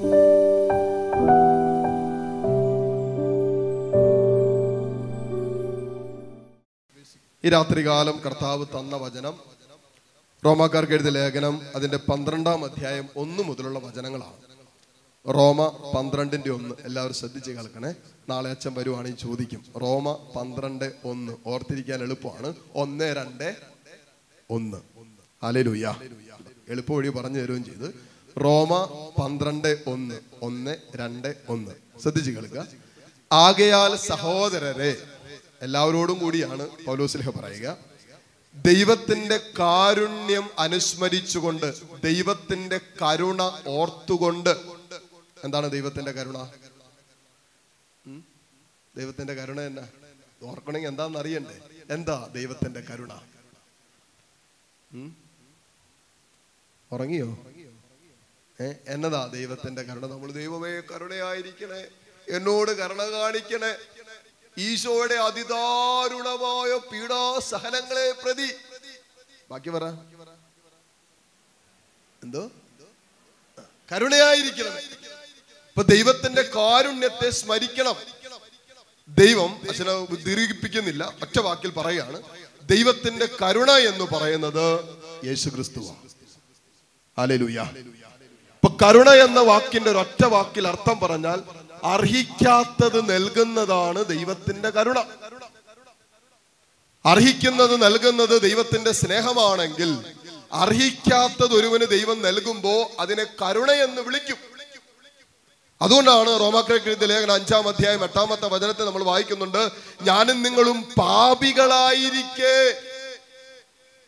ഈ രാത്രികാലം കർത്താവ് തന്ന വചനം റോമാക്കാർക്ക് എഴുതിയ ലേഖനം അതിന്റെ പന്ത്രണ്ടാം അധ്യായം ഒന്ന് മുതലുള്ള വചനങ്ങളാണ്. റോമ പന്ത്രണ്ടിന്റെ ഒന്ന്. എല്ലാവരും ശ്രദ്ധിച്ച് കേൾക്കണേ. നാളെ അച്ഛൻ വരുവാണെങ്കിൽ ചോദിക്കും. റോമ പന്ത്രണ്ട് ഒന്ന്. ഓർത്തിരിക്കാൻ എളുപ്പമാണ്. ഒന്ന് രണ്ട് ഒന്ന്. അലലുയ്യ എളുപ്പ വഴി പറഞ്ഞു തരുകയും ചെയ്ത്. റോമ പന്ത്രണ്ട് ഒന്ന് ഒന്ന് രണ്ട് ഒന്ന്. ശ്രദ്ധിച്ചു കേൾക്കുക ആകയാൽ സഹോദരരെ എല്ലാവരോടും കൂടിയാണ് പൗലോസ്ലിഹ പറയുക. ദൈവത്തിന്റെ കാരുണ്യം അനുസ്മരിച്ചുകൊണ്ട് ദൈവത്തിന്റെ കരുണ ഓർത്തുകൊണ്ട്. എന്താണ് ദൈവത്തിന്റെ കരുണ? ദൈവത്തിന്റെ കരുണ എന്നാ? ഓർക്കണെങ്കിൽ എന്താന്ന് അറിയണ്ടേ? എന്താ ദൈവത്തിന്റെ കരുണ? ഉറങ്ങിയോ? എന്നതാ ദൈവത്തിന്റെ കരുണ. നമ്മൾ ദൈവമേ കരുണയായിരിക്കണേ. എന്നോട് കരുണ കാണിക്കണേ. ഈശോയുടെ അതിദാരുണമായ പീഡാസഹനങ്ങളെ പ്രതി. ബാക്കി പറ. എന്തോ? കരുണയായിരിക്കണം. ഇപ്പൊ ദൈവത്തിന്റെ കാരുണ്യത്തെ സ്മരിക്കണം. ദൈവം അച്ഛനെ ദീർഘിപ്പിക്കുന്നില്ല. ഒറ്റ വാക്കിൽ പറയുകയാണ് ദൈവത്തിന്റെ കരുണ എന്ന് പറയുന്നത് യേശു ക്രിസ്തുവാണ് അലലുയ ഇപ്പൊ കരുണ എന്ന വാക്കിന്റെ ഒരൊറ്റ വാക്കിൽ അർത്ഥം പറഞ്ഞാൽ അർഹിക്കാത്തത് നൽകുന്നതാണ് ദൈവത്തിന്റെ കരുണ. അർഹിക്കുന്നത് നൽകുന്നത് ദൈവത്തിന്റെ സ്നേഹമാണെങ്കിൽ അർഹിക്കാത്തത് ഒരുവന് ദൈവം നൽകുമ്പോ അതിനെ കരുണ എന്ന് വിളിക്കും. അതുകൊണ്ടാണ് റോമാക്രേക്ക് ലേഖന അഞ്ചാം അധ്യായം എട്ടാമത്തെ വചനത്തെ നമ്മൾ വായിക്കുന്നുണ്ട് ഞാനും നിങ്ങളും പാപികളായിരിക്കെ.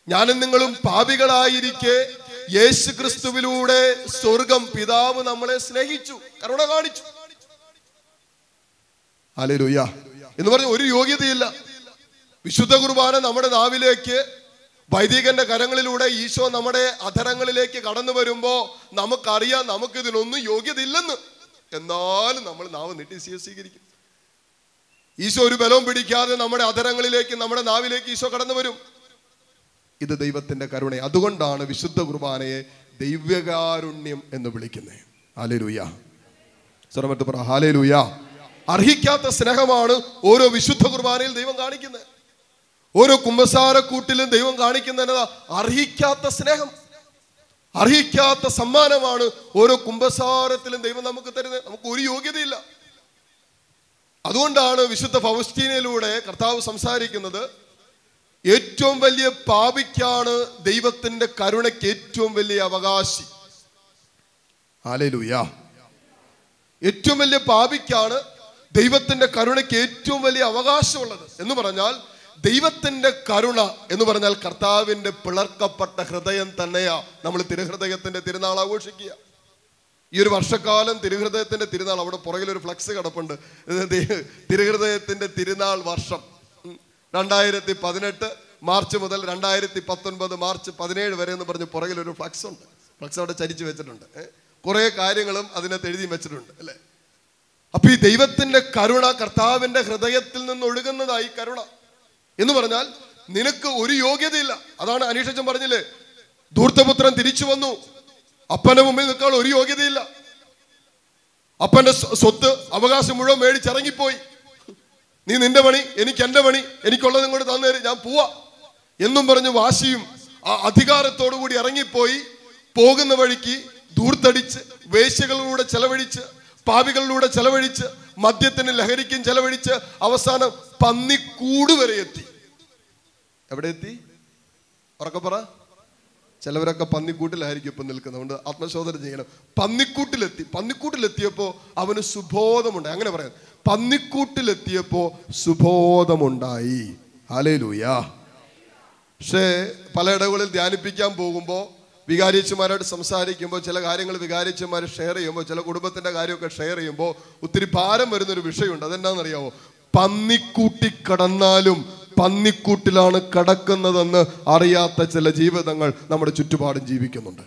ഞാനും നിങ്ങളും പാപികളായിരിക്കെ. യേശു ക്രിസ്തുവിലൂടെ സ്വർഗം പിതാവ് നമ്മളെ സ്നേഹിച്ചു കരുണ കാണിച്ചു. അലലുയ്യ എന്ന് പറഞ്ഞ ഒരു യോഗ്യതയില്ല. വിശുദ്ധ കുർബാന നമ്മുടെ നാവിലേക്ക് വൈദികന്റെ കരങ്ങളിലൂടെ ഈശോ നമ്മുടെ അധരങ്ങളിലേക്ക് കടന്നു വരുമ്പോ നമുക്കറിയാം നമുക്ക് ഇതിനൊന്നും യോഗ്യതയില്ലെന്ന്. എന്നാലും നമ്മൾ നാവ് നീട്ടി സ്വീ- സ്വീകരിക്കും. ഈശോ ഒരു ബലവും പിടിക്കാതെ നമ്മുടെ അധരങ്ങളിലേക്ക് നമ്മുടെ നാവിലേക്ക് ഈശോ കടന്നു വരും. ഇത് ദൈവത്തിന്റെ കരുണ. അതുകൊണ്ടാണ് വിശുദ്ധ കുർബാനയെ ദൈവകാരുണ്യം എന്ന് വിളിക്കുന്നത്. ഹാലേലൂയ സ്വരമറ്റ് പറ ഹാലേലൂയ അർഹിക്കാത്ത സ്നേഹമാണ് ഓരോ വിശുദ്ധ കുർബാനയിൽ ദൈവം കാണിക്കുന്നത്. ഓരോ കുമ്പസാരക്കൂട്ടിലും ദൈവം കാണിക്കുന്നത് അർഹിക്കാത്ത സ്നേഹം. അർഹിക്കാത്ത സമ്മാനമാണ് ഓരോ കുമ്പസാരത്തിലും ദൈവം നമുക്ക് തരുന്നത്. നമുക്ക് ഒരു യോഗ്യതയില്ല. അതുകൊണ്ടാണ് വിശുദ്ധ ഫൗസ്റ്റീനയിലൂടെ കർത്താവ് സംസാരിക്കുന്നത്. ഏറ്റവും വലിയ പാപിക്കാണ് ദൈവത്തിന്റെ കരുണയ്ക്ക് ഏറ്റവും വലിയ അവകാശി. ആലേലൂയ ഏറ്റവും വലിയ പാപിക്കാണ് ദൈവത്തിന്റെ കരുണയ്ക്ക് ഏറ്റവും വലിയ അവകാശമുള്ളത്. എന്ന് പറഞ്ഞാൽ ദൈവത്തിന്റെ കരുണ എന്ന് പറഞ്ഞാൽ കർത്താവിന്റെ പിളർക്കപ്പെട്ട ഹൃദയം തന്നെയാ നമ്മൾ തിരുഹൃദയത്തിന്റെ തിരുനാൾ ആഘോഷിക്കുക. ഈ ഒരു വർഷക്കാലം തിരുഹൃദയത്തിന്റെ തിരുനാൾ. അവിടെ പുറകിൽ ഒരു ഫ്ലക്സ് കിടപ്പുണ്ട്. തിരുഹൃദയത്തിന്റെ തിരുനാൾ വർഷം. രണ്ടായിരത്തി പതിനെട്ട് മാർച്ച് മുതൽ രണ്ടായിരത്തി പത്തൊൻപത് മാർച്ച് പതിനേഴ് വരെ എന്ന് പറഞ്ഞ് പുറകിൽ ഒരു ഫ്ലക്സ് ഉണ്ട്. ഫ്ലക്സ് അവിടെ ചരിച്ചു വെച്ചിട്ടുണ്ട്? കുറേ കാര്യങ്ങളും അതിനകത്ത് എഴുതി വെച്ചിട്ടുണ്ട് അല്ലേ? അപ്പൊ ഈ ദൈവത്തിന്റെ കരുണ കർത്താവിന്റെ ഹൃദയത്തിൽ നിന്ന് ഒഴുകുന്നതായി കരുണ. എന്ന് പറഞ്ഞാൽ നിനക്ക് ഒരു യോഗ്യതയില്ല. അതാണ് അനീഷച്ചൻ പറഞ്ഞില്ലേ? ധൂർത്തപുത്രൻ തിരിച്ചു വന്നു. അപ്പന്റെ മുമ്പിൽ നിൽക്കാൻ ഒരു യോഗ്യതയില്ല. അപ്പന്റെ സ്വ- സ്വത്ത് അവകാശം മുഴുവൻ മേടിച്ചിറങ്ങിപ്പോയി. നീ നിന്റെ പണി എനിക്ക് എന്റെ പണി എനിക്കുള്ളതും കൂടെ തന്നേര് ഞാൻ പോവാ. എന്നും പറഞ്ഞ് വാശിയും ആ അധികാരത്തോടു കൂടി ഇറങ്ങിപ്പോയി. പോകുന്ന വഴിക്ക് ദൂർത്തടിച്ച് വേശ്യകളിലൂടെ ചെലവഴിച്ച് പാവികളിലൂടെ ചെലവഴിച്ച് മദ്യത്തിന് ലഹരിക്കും ചെലവഴിച്ച് അവസാനം പന്നിക്കൂട് വരെ എത്തി. എവിടെ എത്തി? ഉറക്കെ പറ. ചിലവരൊക്കെ പന്നിക്കൂട്ടിലായിരിക്കും ഇപ്പം നിൽക്കുന്നത്. അതുകൊണ്ട് ആത്മശോധന ചെയ്യണം. പന്നിക്കൂട്ടിലെത്തി. പന്നിക്കൂട്ടിലെത്തിയപ്പോൾ അവന് സുബോധമുണ്ടായി. അങ്ങനെ പറയാം. പന്നിക്കൂട്ടിലെത്തിയപ്പോൾ സുബോധമുണ്ടായി. ഹാലേലൂയ പക്ഷേ പലയിടങ്ങളിൽ ധ്യാനിപ്പിക്കാൻ പോകുമ്പോൾ വികാരിച്ചമാരോട് സംസാരിക്കുമ്പോൾ ചില കാര്യങ്ങൾ വികാരിച്ചമാർ ഷെയർ ചെയ്യുമ്പോൾ ചില കുടുംബത്തിന്റെ കാര്യമൊക്കെ ഷെയർ ചെയ്യുമ്പോൾ ഒത്തിരി ഭാരം വരുന്നൊരു വിഷയമുണ്ട്. അതെന്താണെന്നറിയാമോ പന്നിക്കൂട്ടി കടന്നാലും പന്നിക്കൂട്ടിലാണ് കടക്കുന്നതെന്ന് അറിയാത്ത ചില ജീവിതങ്ങൾ നമ്മുടെ ചുറ്റുപാടും ജീവിക്കുന്നുണ്ട്.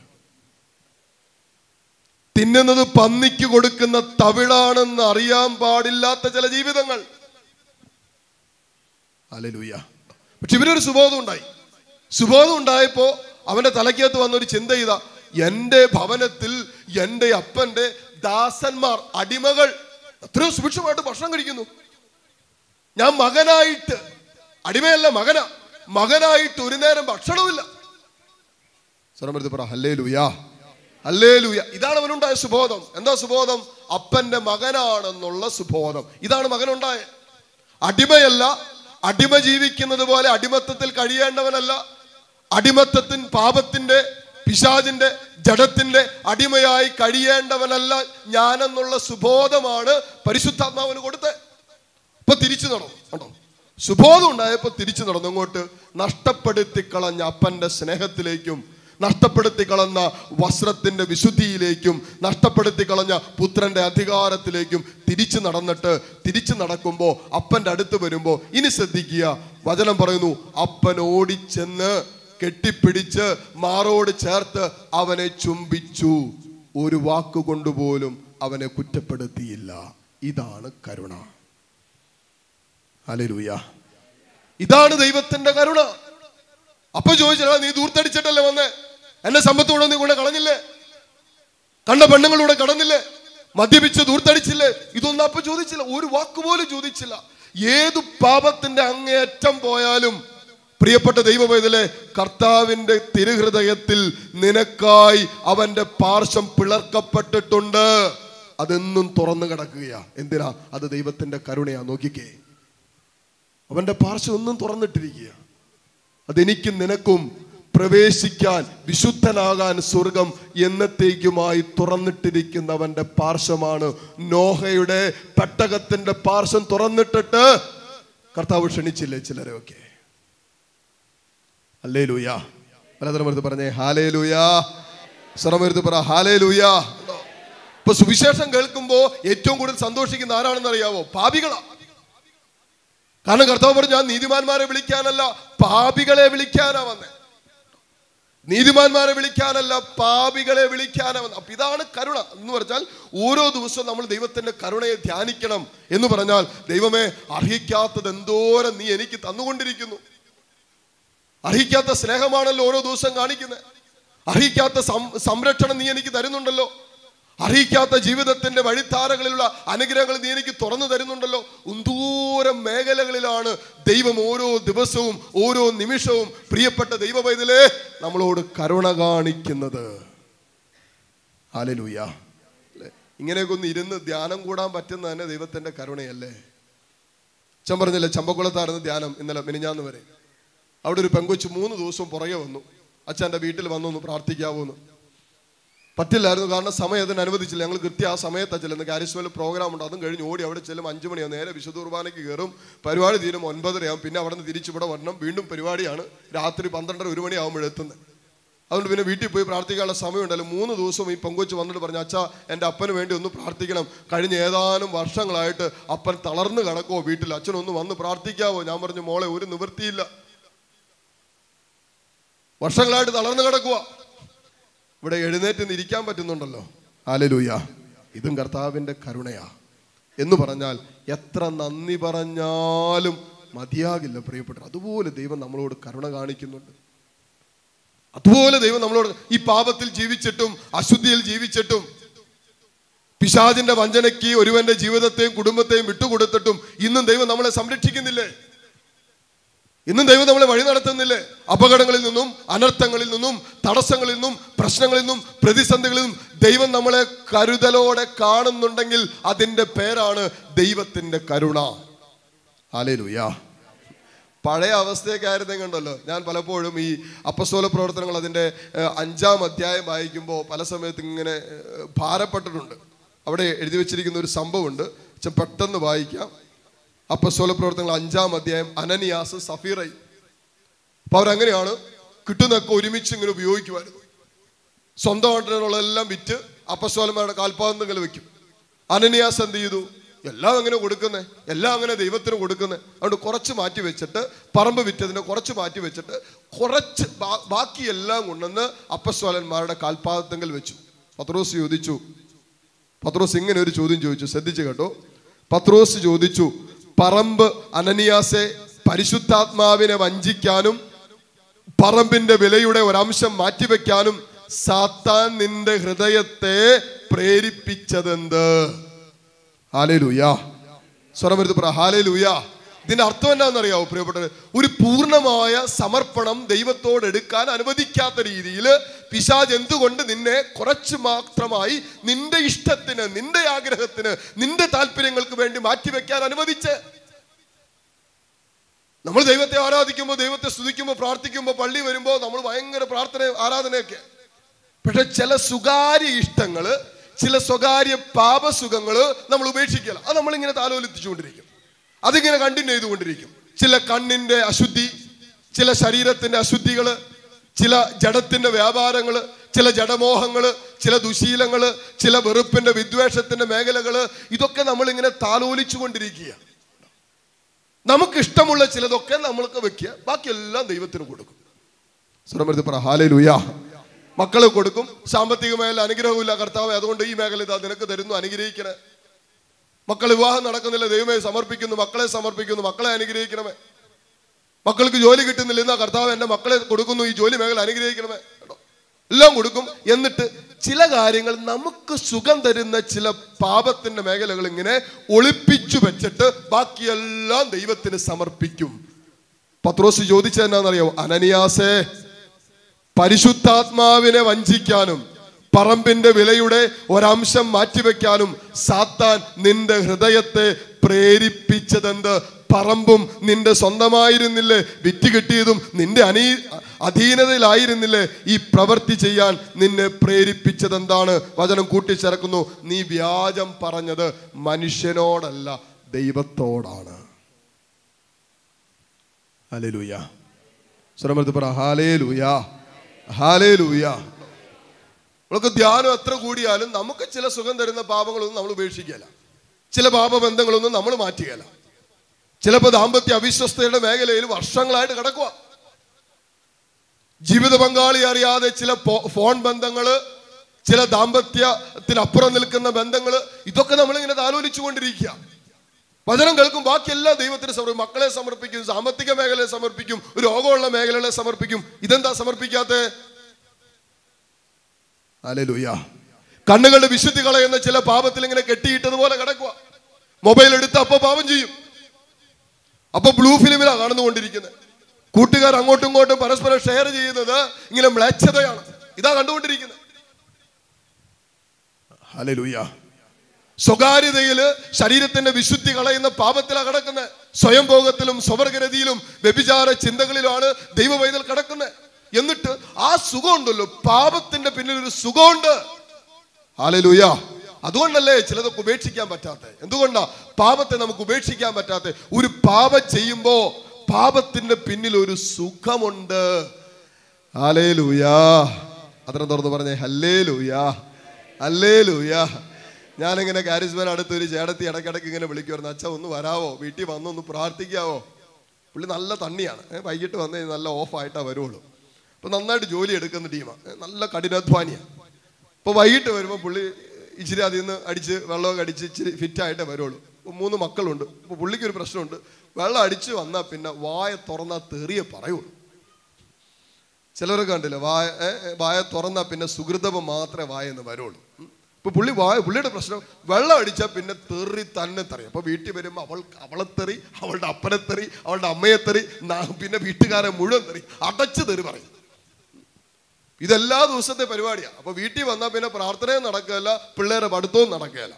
തിന്നുന്നത് പന്നിക്ക് കൊടുക്കുന്ന തവിളാണെന്ന് അറിയാൻ പാടില്ലാത്ത ചില ജീവിതങ്ങൾ. അലലൂയ പക്ഷെ ഇവരൊരു സുബോധം ഉണ്ടായി. സുബോധം ഉണ്ടായപ്പോ അവന്റെ തലയ്ക്കകത്ത് വന്നൊരു ചിന്ത ചെയ്ത എന്റെ ഭവനത്തിൽ എന്റെ അപ്പന്റെ ദാസന്മാർ അടിമകൾ എത്രയോ സുഭിക്ഷമായിട്ട് ഭക്ഷണം കഴിക്കുന്നു. ഞാൻ മകനായിട്ട് അടിമയല്ല മകനാ. മകനായിട്ട് ഒരു നേരം ഭക്ഷണമില്ല സ്വരമെടുത്ത് പറ ഹല്ലേ ഇതാണ് അവനുണ്ടായ സുബോധം. എന്താ സുബോധം? അപ്പന്റെ മകനാണെന്നുള്ള സുബോധം. ഇതാണ് മകനുണ്ടായ. അടിമയല്ല അടിമ ജീവിക്കുന്നത് പോലെ അടിമത്തത്തിൽ കഴിയേണ്ടവനല്ല. അടിമത്തത്തിൻ പാപത്തിന്റെ പിശാചിന്റെ ജഡത്തിന്റെ അടിമയായി കഴിയേണ്ടവനല്ല ഞാനെന്നുള്ള സുബോധമാണ് പരിശുദ്ധാത്മാവിന് കൊടുത്തത്. ഇപ്പൊ തിരിച്ചു നടന്നു. സുബോധം ഉണ്ടായപ്പോൾ തിരിച്ചു നടന്നു. അങ്ങോട്ട് നഷ്ടപ്പെടുത്തി കളഞ്ഞ അപ്പന്റെ സ്നേഹത്തിലേക്കും നഷ്ടപ്പെടുത്തി കളഞ്ഞ വസ്ത്രത്തിന്റെ വിശുദ്ധിയിലേക്കും നഷ്ടപ്പെടുത്തി കളഞ്ഞ പുത്രന്റെ അധികാരത്തിലേക്കും തിരിച്ചു നടന്നിട്ട് തിരിച്ചു നടക്കുമ്പോൾ അപ്പന്റെ അടുത്ത് വരുമ്പോൾ ഇനി ശ്രദ്ധിക്കുക. വചനം പറയുന്നു അപ്പൻ ഓടിച്ചെന്ന് കെട്ടിപ്പിടിച്ച് മാറോട് ചേർത്ത് അവനെ ചുംബിച്ചു. ഒരു വാക്കുകൊണ്ടുപോലും അവനെ കുറ്റപ്പെടുത്തിയില്ല. ഇതാണ് കരുണ. ഹല്ലേലൂയ. ഇതാണ് ദൈവത്തിന്റെ കരുണ. അപ്പൊ ചോദിച്ചാ നീ ദൂർത്തടിച്ചിട്ടല്ലേ വന്നേ? എന്നെ സമ്പത്തോടെ നീ കൂടെ കളഞ്ഞില്ലേ? കണ്ട പെണ്ണുങ്ങളൂടെ കടന്നില്ലേ? മദ്യപിച്ച് ദൂർത്തടിച്ചില്ലേ ഇതൊന്നും അപ്പൊ ചോദിച്ചില്ല. ഒരു വാക്ക് പോലും ചോദിച്ചില്ല. ഏതു പാപത്തിന്റെ അങ്ങേയറ്റം പോയാലും പ്രിയപ്പെട്ട ദൈവമേതലെ കർത്താവിന്റെ തിരുഹൃദയത്തിൽ നിനക്കായി അവന്റെ പാർശ്വം പിളർക്കപ്പെട്ടിട്ടുണ്ട്. അതെന്നും തുറന്നു കിടക്കുകയാ. എന്തിനാ? അത് ദൈവത്തിന്റെ കരുണയാ. നോക്കിക്കേ. അവന്റെ പാർശ്വമൊന്നും തുറന്നിട്ടിരിക്കുക. അതെനിക്കും നിനക്കും പ്രവേശിക്കാൻ വിശുദ്ധനാകാൻ സ്വർഗം എന്നത്തേക്കുമായി തുറന്നിട്ടിരിക്കുന്നവന്റെ പാർശ്വമാണ് നോഹയുടെ പെട്ടകത്തിന്റെ പാർശ്വം തുറന്നിട്ടിട്ട് കർത്താവ് ക്ഷണിച്ചില്ലേ ചിലരെയൊക്കെ അല്ലേ ലൂയാ പലതരമെടുത്ത് പറഞ്ഞേ ഹാലേ ലൂയാ സ്വരമെടുത്ത് പറ ഹാലേ ലൂയാ ഇപ്പൊ സുവിശേഷം കേൾക്കുമ്പോൾ ഏറ്റവും കൂടുതൽ സന്തോഷിക്കുന്ന ആരാണെന്ന് അറിയാവോ? പാപികളാ. കാരണം കർത്താവ് പറഞ്ഞു ഞാൻ നീതിമാന്മാരെ വിളിക്കാനല്ല പാപികളെ വിളിക്കാനാ വന്നേ. നീതിമാന്മാരെ വിളിക്കാനല്ല പാപികളെ വിളിക്കാനാ വന്നത് അപ്പൊ ഇതാണ് കരുണ എന്ന് പറഞ്ഞാൽ ഓരോ ദിവസവും നമ്മൾ ദൈവത്തിന്റെ കരുണയെ ധ്യാനിക്കണം എന്ന് പറഞ്ഞാൽ ദൈവമേ അർഹിക്കാത്തത് എന്തോരം നീ എനിക്ക് തന്നുകൊണ്ടിരിക്കുന്നു. അർഹിക്കാത്ത സ്നേഹമാണല്ലോ ഓരോ ദിവസം കാണിക്കുന്നത് അർഹിക്കാത്ത സംരക്ഷണം നീ എനിക്ക് തരുന്നുണ്ടല്ലോ. അർഹിക്കാത്ത ജീവിതത്തിന്റെ വഴിത്താരകളിലുള്ള അനുഗ്രഹങ്ങൾ നീ എനിക്ക് തുറന്നു തരുന്നുണ്ടല്ലോ. ഉന്തൂരം മേഖലകളിലാണ് ദൈവം ഓരോ ദിവസവും ഓരോ നിമിഷവും പ്രിയപ്പെട്ട ദൈവവൈതലേ നമ്മളോട് കരുണ കാണിക്കുന്നത്. ആലലൂയ അല്ലേ? ഇങ്ങനെയൊക്കെ ഒന്ന് ഇരുന്ന് ധ്യാനം കൂടാൻ പറ്റുന്ന തന്നെ ദൈവത്തിന്റെ കരുണയല്ലേ? അച്ഛൻ പറഞ്ഞില്ലേ ചമ്പക്കുളത്തായിരുന്നു ധ്യാനം ഇന്നലെ മിനിഞ്ഞാന്ന് വരെ. അവിടെ ഒരു പെങ്കൊച്ച് മൂന്ന് ദിവസം പുറകെ വന്നു. അച്ഛന്റെ വീട്ടിൽ വന്നു ഒന്ന് പ്രാർത്ഥിക്കാവൂ എന്ന് പറ്റില്ലായിരുന്നു. കാരണം സമയം അതിന് അനുവദിച്ചില്ല. ഞങ്ങൾ കൃത്യം ആ സമയത്താണ് ചെല്ലുന്നത്. കാര്യസ്വല പ്രോഗ്രാം ഉണ്ട്. അതും കഴിഞ്ഞ് ഓടി അവിടെ ചെല്ലും. അഞ്ച് മണിയാവും. നേരെ വിശുദ്ധ കുർബാനയ്ക്ക് കയറും. പരിപാടി തീരും ഒൻപതരയാവും. പിന്നെ അവിടെ നിന്ന് തിരിച്ചിവിടെ വരണം. വീണ്ടും പരിപാടിയാണ് രാത്രി പന്ത്രണ്ടര ഒരു മണിയാകുമ്പോഴെത്തുന്നത് അതുകൊണ്ട് പിന്നെ വീട്ടിൽ പോയി പ്രാർത്ഥിക്കാനുള്ള സമയമുണ്ടല്ലോ. മൂന്ന് ദിവസം ഈ പൊങ്കൊച്ച് വന്നിട്ട് പറഞ്ഞു അച്ഛാ എന്റെ അപ്പന് വേണ്ടി ഒന്ന് പ്രാർത്ഥിക്കണം. കഴിഞ്ഞ ഏതാനും വർഷങ്ങളായിട്ട് അപ്പൻ തളർന്നു കിടക്കുമോ വീട്ടിൽ. അച്ഛനൊന്ന് വന്ന് പ്രാർത്ഥിക്കാവോ? ഞാൻ പറഞ്ഞു മോളെ ഒരു നിവൃത്തിയില്ല. വർഷങ്ങളായിട്ട് തളർന്നു കിടക്കുക ഇവിടെ എഴുന്നേറ്റ് നിന്ന് ഇരിക്കാൻ പറ്റുന്നുണ്ടല്ലോ. ആലലൂയ ഇതും കർത്താവിന്റെ കരുണയാ. എന്ന് പറഞ്ഞാൽ എത്ര നന്ദി പറഞ്ഞാലും മതിയാകില്ല പ്രിയപ്പെട്ട അതുപോലെ ദൈവം നമ്മളോട് കരുണ കാണിക്കുന്നുണ്ട്. അതുപോലെ ദൈവം നമ്മളോട് ഈ പാപത്തിൽ ജീവിച്ചിട്ടും അശുദ്ധിയിൽ ജീവിച്ചിട്ടും പിശാചിന്റെ വഞ്ചനയ്ക്ക് ഒരുവന്റെ ജീവിതത്തെയും കുടുംബത്തെയും വിട്ടുകൊടുത്തിട്ടും ഇന്നും ദൈവം നമ്മളെ സംരക്ഷിക്കുന്നില്ലേ? ഇന്നും ദൈവം നമ്മളെ വഴി നടത്തുന്നില്ലേ? അപകടങ്ങളിൽ നിന്നും അനർത്ഥങ്ങളിൽ നിന്നും തടസ്സങ്ങളിൽ നിന്നും പ്രശ്നങ്ങളിൽ നിന്നും പ്രതിസന്ധികളിൽ നിന്നും ദൈവം നമ്മളെ കരുതലോടെ കാണുന്നുണ്ടെങ്കിൽ അതിന്റെ പേരാണ് ദൈവത്തിന്റെ കരുണ. ആലേലുയാ പഴയ അവസ്ഥയൊക്കെ ആയിരുന്നെങ്കിൽ ഉണ്ടല്ലോ ഞാൻ പലപ്പോഴും ഈ അപ്പസ്തോല പ്രവർത്തനങ്ങൾ അതിന്റെ അഞ്ചാം അധ്യായം വായിക്കുമ്പോൾ പല സമയത്ത് ഇങ്ങനെ ഭാരപ്പെട്ടിട്ടുണ്ട്. അവിടെ എഴുതി വെച്ചിരിക്കുന്ന ഒരു സംഭവമുണ്ട്. പെട്ടെന്ന് വായിക്കാം. അപ്പസ്തോല പ്രവർത്തനങ്ങൾ അഞ്ചാം അധ്യായം അനനിയാസ് സഫീറൈ. അപ്പൊ അവരങ്ങനെയാണ് കിട്ടുന്നൊക്കെ ഒരുമിച്ച് ഇങ്ങനെ ഉപയോഗിക്കുമായിരുന്നു സ്വന്തമായിട്ടുള്ളതെല്ലാം വിറ്റ് അപ്പസ്തോലന്മാരുടെ കാൽപാദങ്ങൾ വെക്കും. അനനിയാസ് എന്ത് ചെയ്തു? എല്ലാം അങ്ങനെ കൊടുക്കുന്നേ. എല്ലാം അങ്ങനെ ദൈവത്തിന് കൊടുക്കുന്നേ. അതുകൊണ്ട് കുറച്ച് മാറ്റി വെച്ചിട്ട് പറമ്പ് വിറ്റതിനെ കുറച്ച് മാറ്റി വെച്ചിട്ട് കുറച്ച് ബാക്കി എല്ലാം കൊണ്ടുവന്ന് അപ്പസ്വലന്മാരുടെ കാൽപാദത്തെങ്കിൽ വെച്ചു. പത്രോസ് ചോദിച്ചു. പത്രോസ് ഇങ്ങനെ ഒരു ചോദ്യം ചോദിച്ചു. ശ്രദ്ധിച്ചു കേട്ടോ. പത്രോസ് ചോദിച്ചു. പറമ്പ് അനനിയാസെ പരിശുദ്ധാത്മാവിനെ വഞ്ചിക്കാനും പറമ്പിന്റെ വിലയുടെ ഒരംശം മാറ്റിവെക്കാനും സാത്താൻ നിന്റെ ഹൃദയത്തെ പ്രേരിപ്പിച്ചതെന്ത്? ഹാലേലൂയ. സ്വരം എടുത്ത് പറ. ഹാലേലൂയ. ഇതിന്റെ അർത്ഥം എന്താണെന്നറിയാവോ പ്രിയപ്പെട്ടത് ഒരു പൂർണമായ സമർപ്പണം ദൈവത്തോട് എടുക്കാൻ അനുവദിക്കാത്ത രീതിയിൽ പിശാജ് എന്തുകൊണ്ട് നിന്നെ കുറച്ച് മാത്രമായി നിന്റെ ഇഷ്ടത്തിന് നിന്റെ ആഗ്രഹത്തിന് നിന്റെ താല്പര്യങ്ങൾക്ക് വേണ്ടി മാറ്റിവെക്കാൻ അനുവദിച്ച്? നമ്മൾ ദൈവത്തെ ആരാധിക്കുമ്പോൾ ദൈവത്തെ സ്തുതിക്കുമ്പോൾ പ്രാർത്ഥിക്കുമ്പോൾ പള്ളി വരുമ്പോൾ നമ്മൾ ഭയങ്കര പ്രാർത്ഥന ആരാധനയൊക്കെ. പക്ഷെ ചില സ്വകാര്യ ഇഷ്ടങ്ങൾ ചില സ്വകാര്യ പാപസുഖങ്ങൾ നമ്മൾ ഉപേക്ഷിക്കില്ല അത് നമ്മളിങ്ങനെ താലോലിപ്പിച്ചുകൊണ്ടിരിക്കും. അതിങ്ങനെ കണ്ടിന്യൂ ചെയ്തുകൊണ്ടിരിക്കും. ചില കണ്ണിന്റെ അശുദ്ധി ചില ശരീരത്തിന്റെ അശുദ്ധികൾ ചില ജഡത്തിന്റെ വ്യാപാരങ്ങൾ ചില ജഡമോഹങ്ങൾ ചില ദുശീലങ്ങൾ ചില വെറുപ്പിന്റെ വിദ്വേഷത്തിന്റെ മേഖലകൾ ഇതൊക്കെ നമ്മളിങ്ങനെ താലോലിച്ചു കൊണ്ടിരിക്കുക നമുക്ക് ഇഷ്ടമുള്ള ചിലതൊക്കെ നമ്മൾക്ക് വെക്കുക. ബാക്കിയെല്ലാം ദൈവത്തിന് കൊടുക്കും. സുരമൃതി പറ ഹാലുയാ മക്കൾ കൊടുക്കും. സാമ്പത്തിക മേഖല അനുഗ്രഹമില്ല കർത്താവ് അതുകൊണ്ട് ഈ മേഖല ഇതാ നിനക്ക് തരുന്നു അനുഗ്രഹിക്കണേ. മക്കൾ വിവാഹം നടക്കുന്നില്ല. ദൈവമേ സമർപ്പിക്കുന്നു. മക്കളെ സമർപ്പിക്കുന്നു. മക്കളെ അനുഗ്രഹിക്കണമേ. മക്കൾക്ക് ജോലി കിട്ടുന്നില്ല. എന്നാ കർത്താവ് എന്റെ മക്കളെ കൊടുക്കുന്നു. ഈ ജോലി മേഖല അനുഗ്രഹിക്കണമേ. എല്ലാം കൊടുക്കും. എന്നിട്ട് ചില കാര്യങ്ങൾ നമുക്ക് സുഖം തരുന്ന ചില പാപത്തിന്റെ മേഖലകൾ ഇങ്ങനെ ഒളിപ്പിച്ചു വെച്ചിട്ട് ബാക്കിയെല്ലാം ദൈവത്തിന് സമർപ്പിക്കും. പത്രോസ് ചോദിച്ചത് എന്നാണെന്നറിയോ അനനിയാസേ പരിശുദ്ധാത്മാവിനെ വഞ്ചിക്കാനും പറമ്പിന്റെ വിലയുടെ ഒരംശം മാറ്റിവെക്കാനും സാത്താൻ നിന്റെ ഹൃദയത്തെ പ്രേരിപ്പിച്ചതെന്ത്? പറമ്പും നിന്റെ സ്വന്തമായിരുന്നില്ലേ? വിറ്റ് കിട്ടിയതും നിന്റെ അനീ അധീനതയിലായിരുന്നില്ലേ? ഈ പ്രവൃത്തി ചെയ്യാൻ നിന്നെ പ്രേരിപ്പിച്ചതെന്താണ്? വചനം കൂട്ടിച്ചേർക്കുന്നു. നീ വ്യാജം പറഞ്ഞത് മനുഷ്യനോടല്ല ദൈവത്തോടാണ്. ഹാലേ ലൂയ സ്വരമൃത്ത് പറ. ഹാലേലൂയ ഹാലേലൂയ നമ്മൾക്ക് ധ്യാനം എത്ര കൂടിയാലും നമുക്ക് ചില സുഖം തരുന്ന പാപങ്ങളൊന്നും നമ്മൾ ഉപേക്ഷിക്കുകയില്ല. ചില പാപബന്ധങ്ങളൊന്നും നമ്മൾ മാറ്റുകയില്ല. ചിലപ്പോൾ ദാമ്പത്യ അവിശ്വസ്തയുടെ മേഖലയിൽ വർഷങ്ങളായിട്ട് കിടക്കുക ജീവിത പങ്കാളി അറിയാതെ ചില ഫോൺ ബന്ധങ്ങൾ ചില ദാമ്പത്യത്തിനപ്പുറം നിൽക്കുന്ന ബന്ധങ്ങൾ ഇതൊക്കെ നമ്മളിങ്ങനെ ആലോചിച്ചു കൊണ്ടിരിക്കുക വചനം കേൾക്കും ബാക്കിയെല്ലാം ദൈവത്തിന് സമർപ്പിക്കും മക്കളെ സമർപ്പിക്കും സാമ്പത്തിക മേഖലയെ സമർപ്പിക്കും രോഗമുള്ള മേഖലകളെ സമർപ്പിക്കും. ഇതെന്താ സമർപ്പിക്കാത്ത? അലലുയ കണ്ണുകളുടെ വിശുദ്ധി കളയുന്ന ചില പാപത്തിൽ ഇങ്ങനെ കെട്ടിയിട്ടതുപോലെ കിടക്കുക മൊബൈൽ എടുത്ത് അപ്പൊ പാപം ചെയ്യും. അപ്പൊ ബ്ലൂ ഫിലിമിലാണ് കാണുന്നുകൊണ്ടിരിക്കുന്നത് കൂട്ടുകാർ അങ്ങോട്ടും ഇങ്ങോട്ടും പരസ്പരം ഷെയർ ചെയ്യുന്നത് ഇങ്ങനെ മ്ലേച്ഛതയാണ്. ഇതാ കണ്ടുകൊണ്ടിരിക്കുന്നത് ഹല്ലേലൂയ. സ്വകാര്യതയിൽ ശരീരത്തിന്റെ വിശുദ്ധി കളയുന്ന പാപത്തിലാണ് കിടക്കുന്നത് സ്വയംഭോഗത്തിലും സ്വവർഗരതിയിലും വ്യഭിചാര ചിന്തകളിലുമാണ് ദൈവവൈതൽ കിടക്കുന്നത് എന്നിട്ട് ആ സുഖമുണ്ടല്ലോ. പാപത്തിന്റെ പിന്നിൽ ഒരു സുഖമുണ്ട്. ഹാലലൂയ അതുകൊണ്ടല്ലേ ചിലതൊക്കെ ഉപേക്ഷിക്കാൻ പറ്റാത്ത? എന്തുകൊണ്ടാ? പാപത്തെ നമുക്ക് ഉപേക്ഷിക്കാൻ പറ്റാത്ത? ഒരു പാപം ചെയ്യുമ്പോ പാപത്തിന്റെ പിന്നിൽ ഒരു സുഖമുണ്ട്. ഹാലേ ലൂയാ അത്ര തുറന്ന് പറഞ്ഞേ? ഹല്ലേ ലൂയാ അല്ലേ ലൂയാ ഞാനിങ്ങനെ കാരിസ്മാൻ അടുത്ത് ഒരു ചേടത്തി ഇടയ്ക്കിടയ്ക്ക് ഇങ്ങനെ വിളിക്കുമായിരുന്നു അച്ഛ ഒന്ന് വരാവോ? വീട്ടിൽ വന്നൊന്ന് പ്രാർത്ഥിക്കാവോ? പുള്ളി നല്ല തണ്ണിയാണ്. വൈകിട്ട് വന്നു കഴിഞ്ഞാൽ നല്ല ഓഫായിട്ടാണ് വരുള്ളൂ അപ്പൊ നന്നായിട്ട് ജോലി എടുക്കുന്ന ടീമാണ് നല്ല കഠിനാധ്വാനിയാണ് അപ്പോൾ വൈകിട്ട് വരുമ്പോൾ പുള്ളി ഇച്ചിരി അതിൽ നിന്ന് അടിച്ച് വെള്ളമൊക്കെ അടിച്ച് ഇച്ചിരി ഫിറ്റായിട്ടേ വരുള്ളൂ മൂന്ന് മക്കളുണ്ട്. അപ്പോൾ പുള്ളിക്ക് ഒരു പ്രശ്നമുണ്ട്. വെള്ളം അടിച്ച് വന്നാൽ പിന്നെ വായ തുറന്നാൽ തെറിയ പറയുള്ളൂ. ചിലരൊക്കെ കണ്ടില്ല വായ വായ തുറന്നാൽ പിന്നെ സുഹൃതം മാത്രമേ വായ എന്ന് വരുള്ളൂ. ഇപ്പൊ പുള്ളി വായ പുള്ളിയുടെ പ്രശ്നം വെള്ളം അടിച്ചാൽ പിന്നെ തെറി തന്നെ തെറി അപ്പൊ വീട്ടിൽ വരുമ്പോൾ അവൾ അവളെ തെറി അവളുടെ അപ്പനെ തെറി അവളുടെ അമ്മയെ തെറി പിന്നെ വീട്ടുകാരെ മുഴുവൻ തെറി അടച്ച് തെറി പറയും. ഇതെല്ലാ ദിവസത്തെ പരിപാടിയാണ് അപ്പൊ വീട്ടിൽ വന്നാൽ പിന്നെ പ്രാർത്ഥനയും നടക്കുകയല്ല പിള്ളേരെ പഠിത്തവും നടക്കുകയല്ല.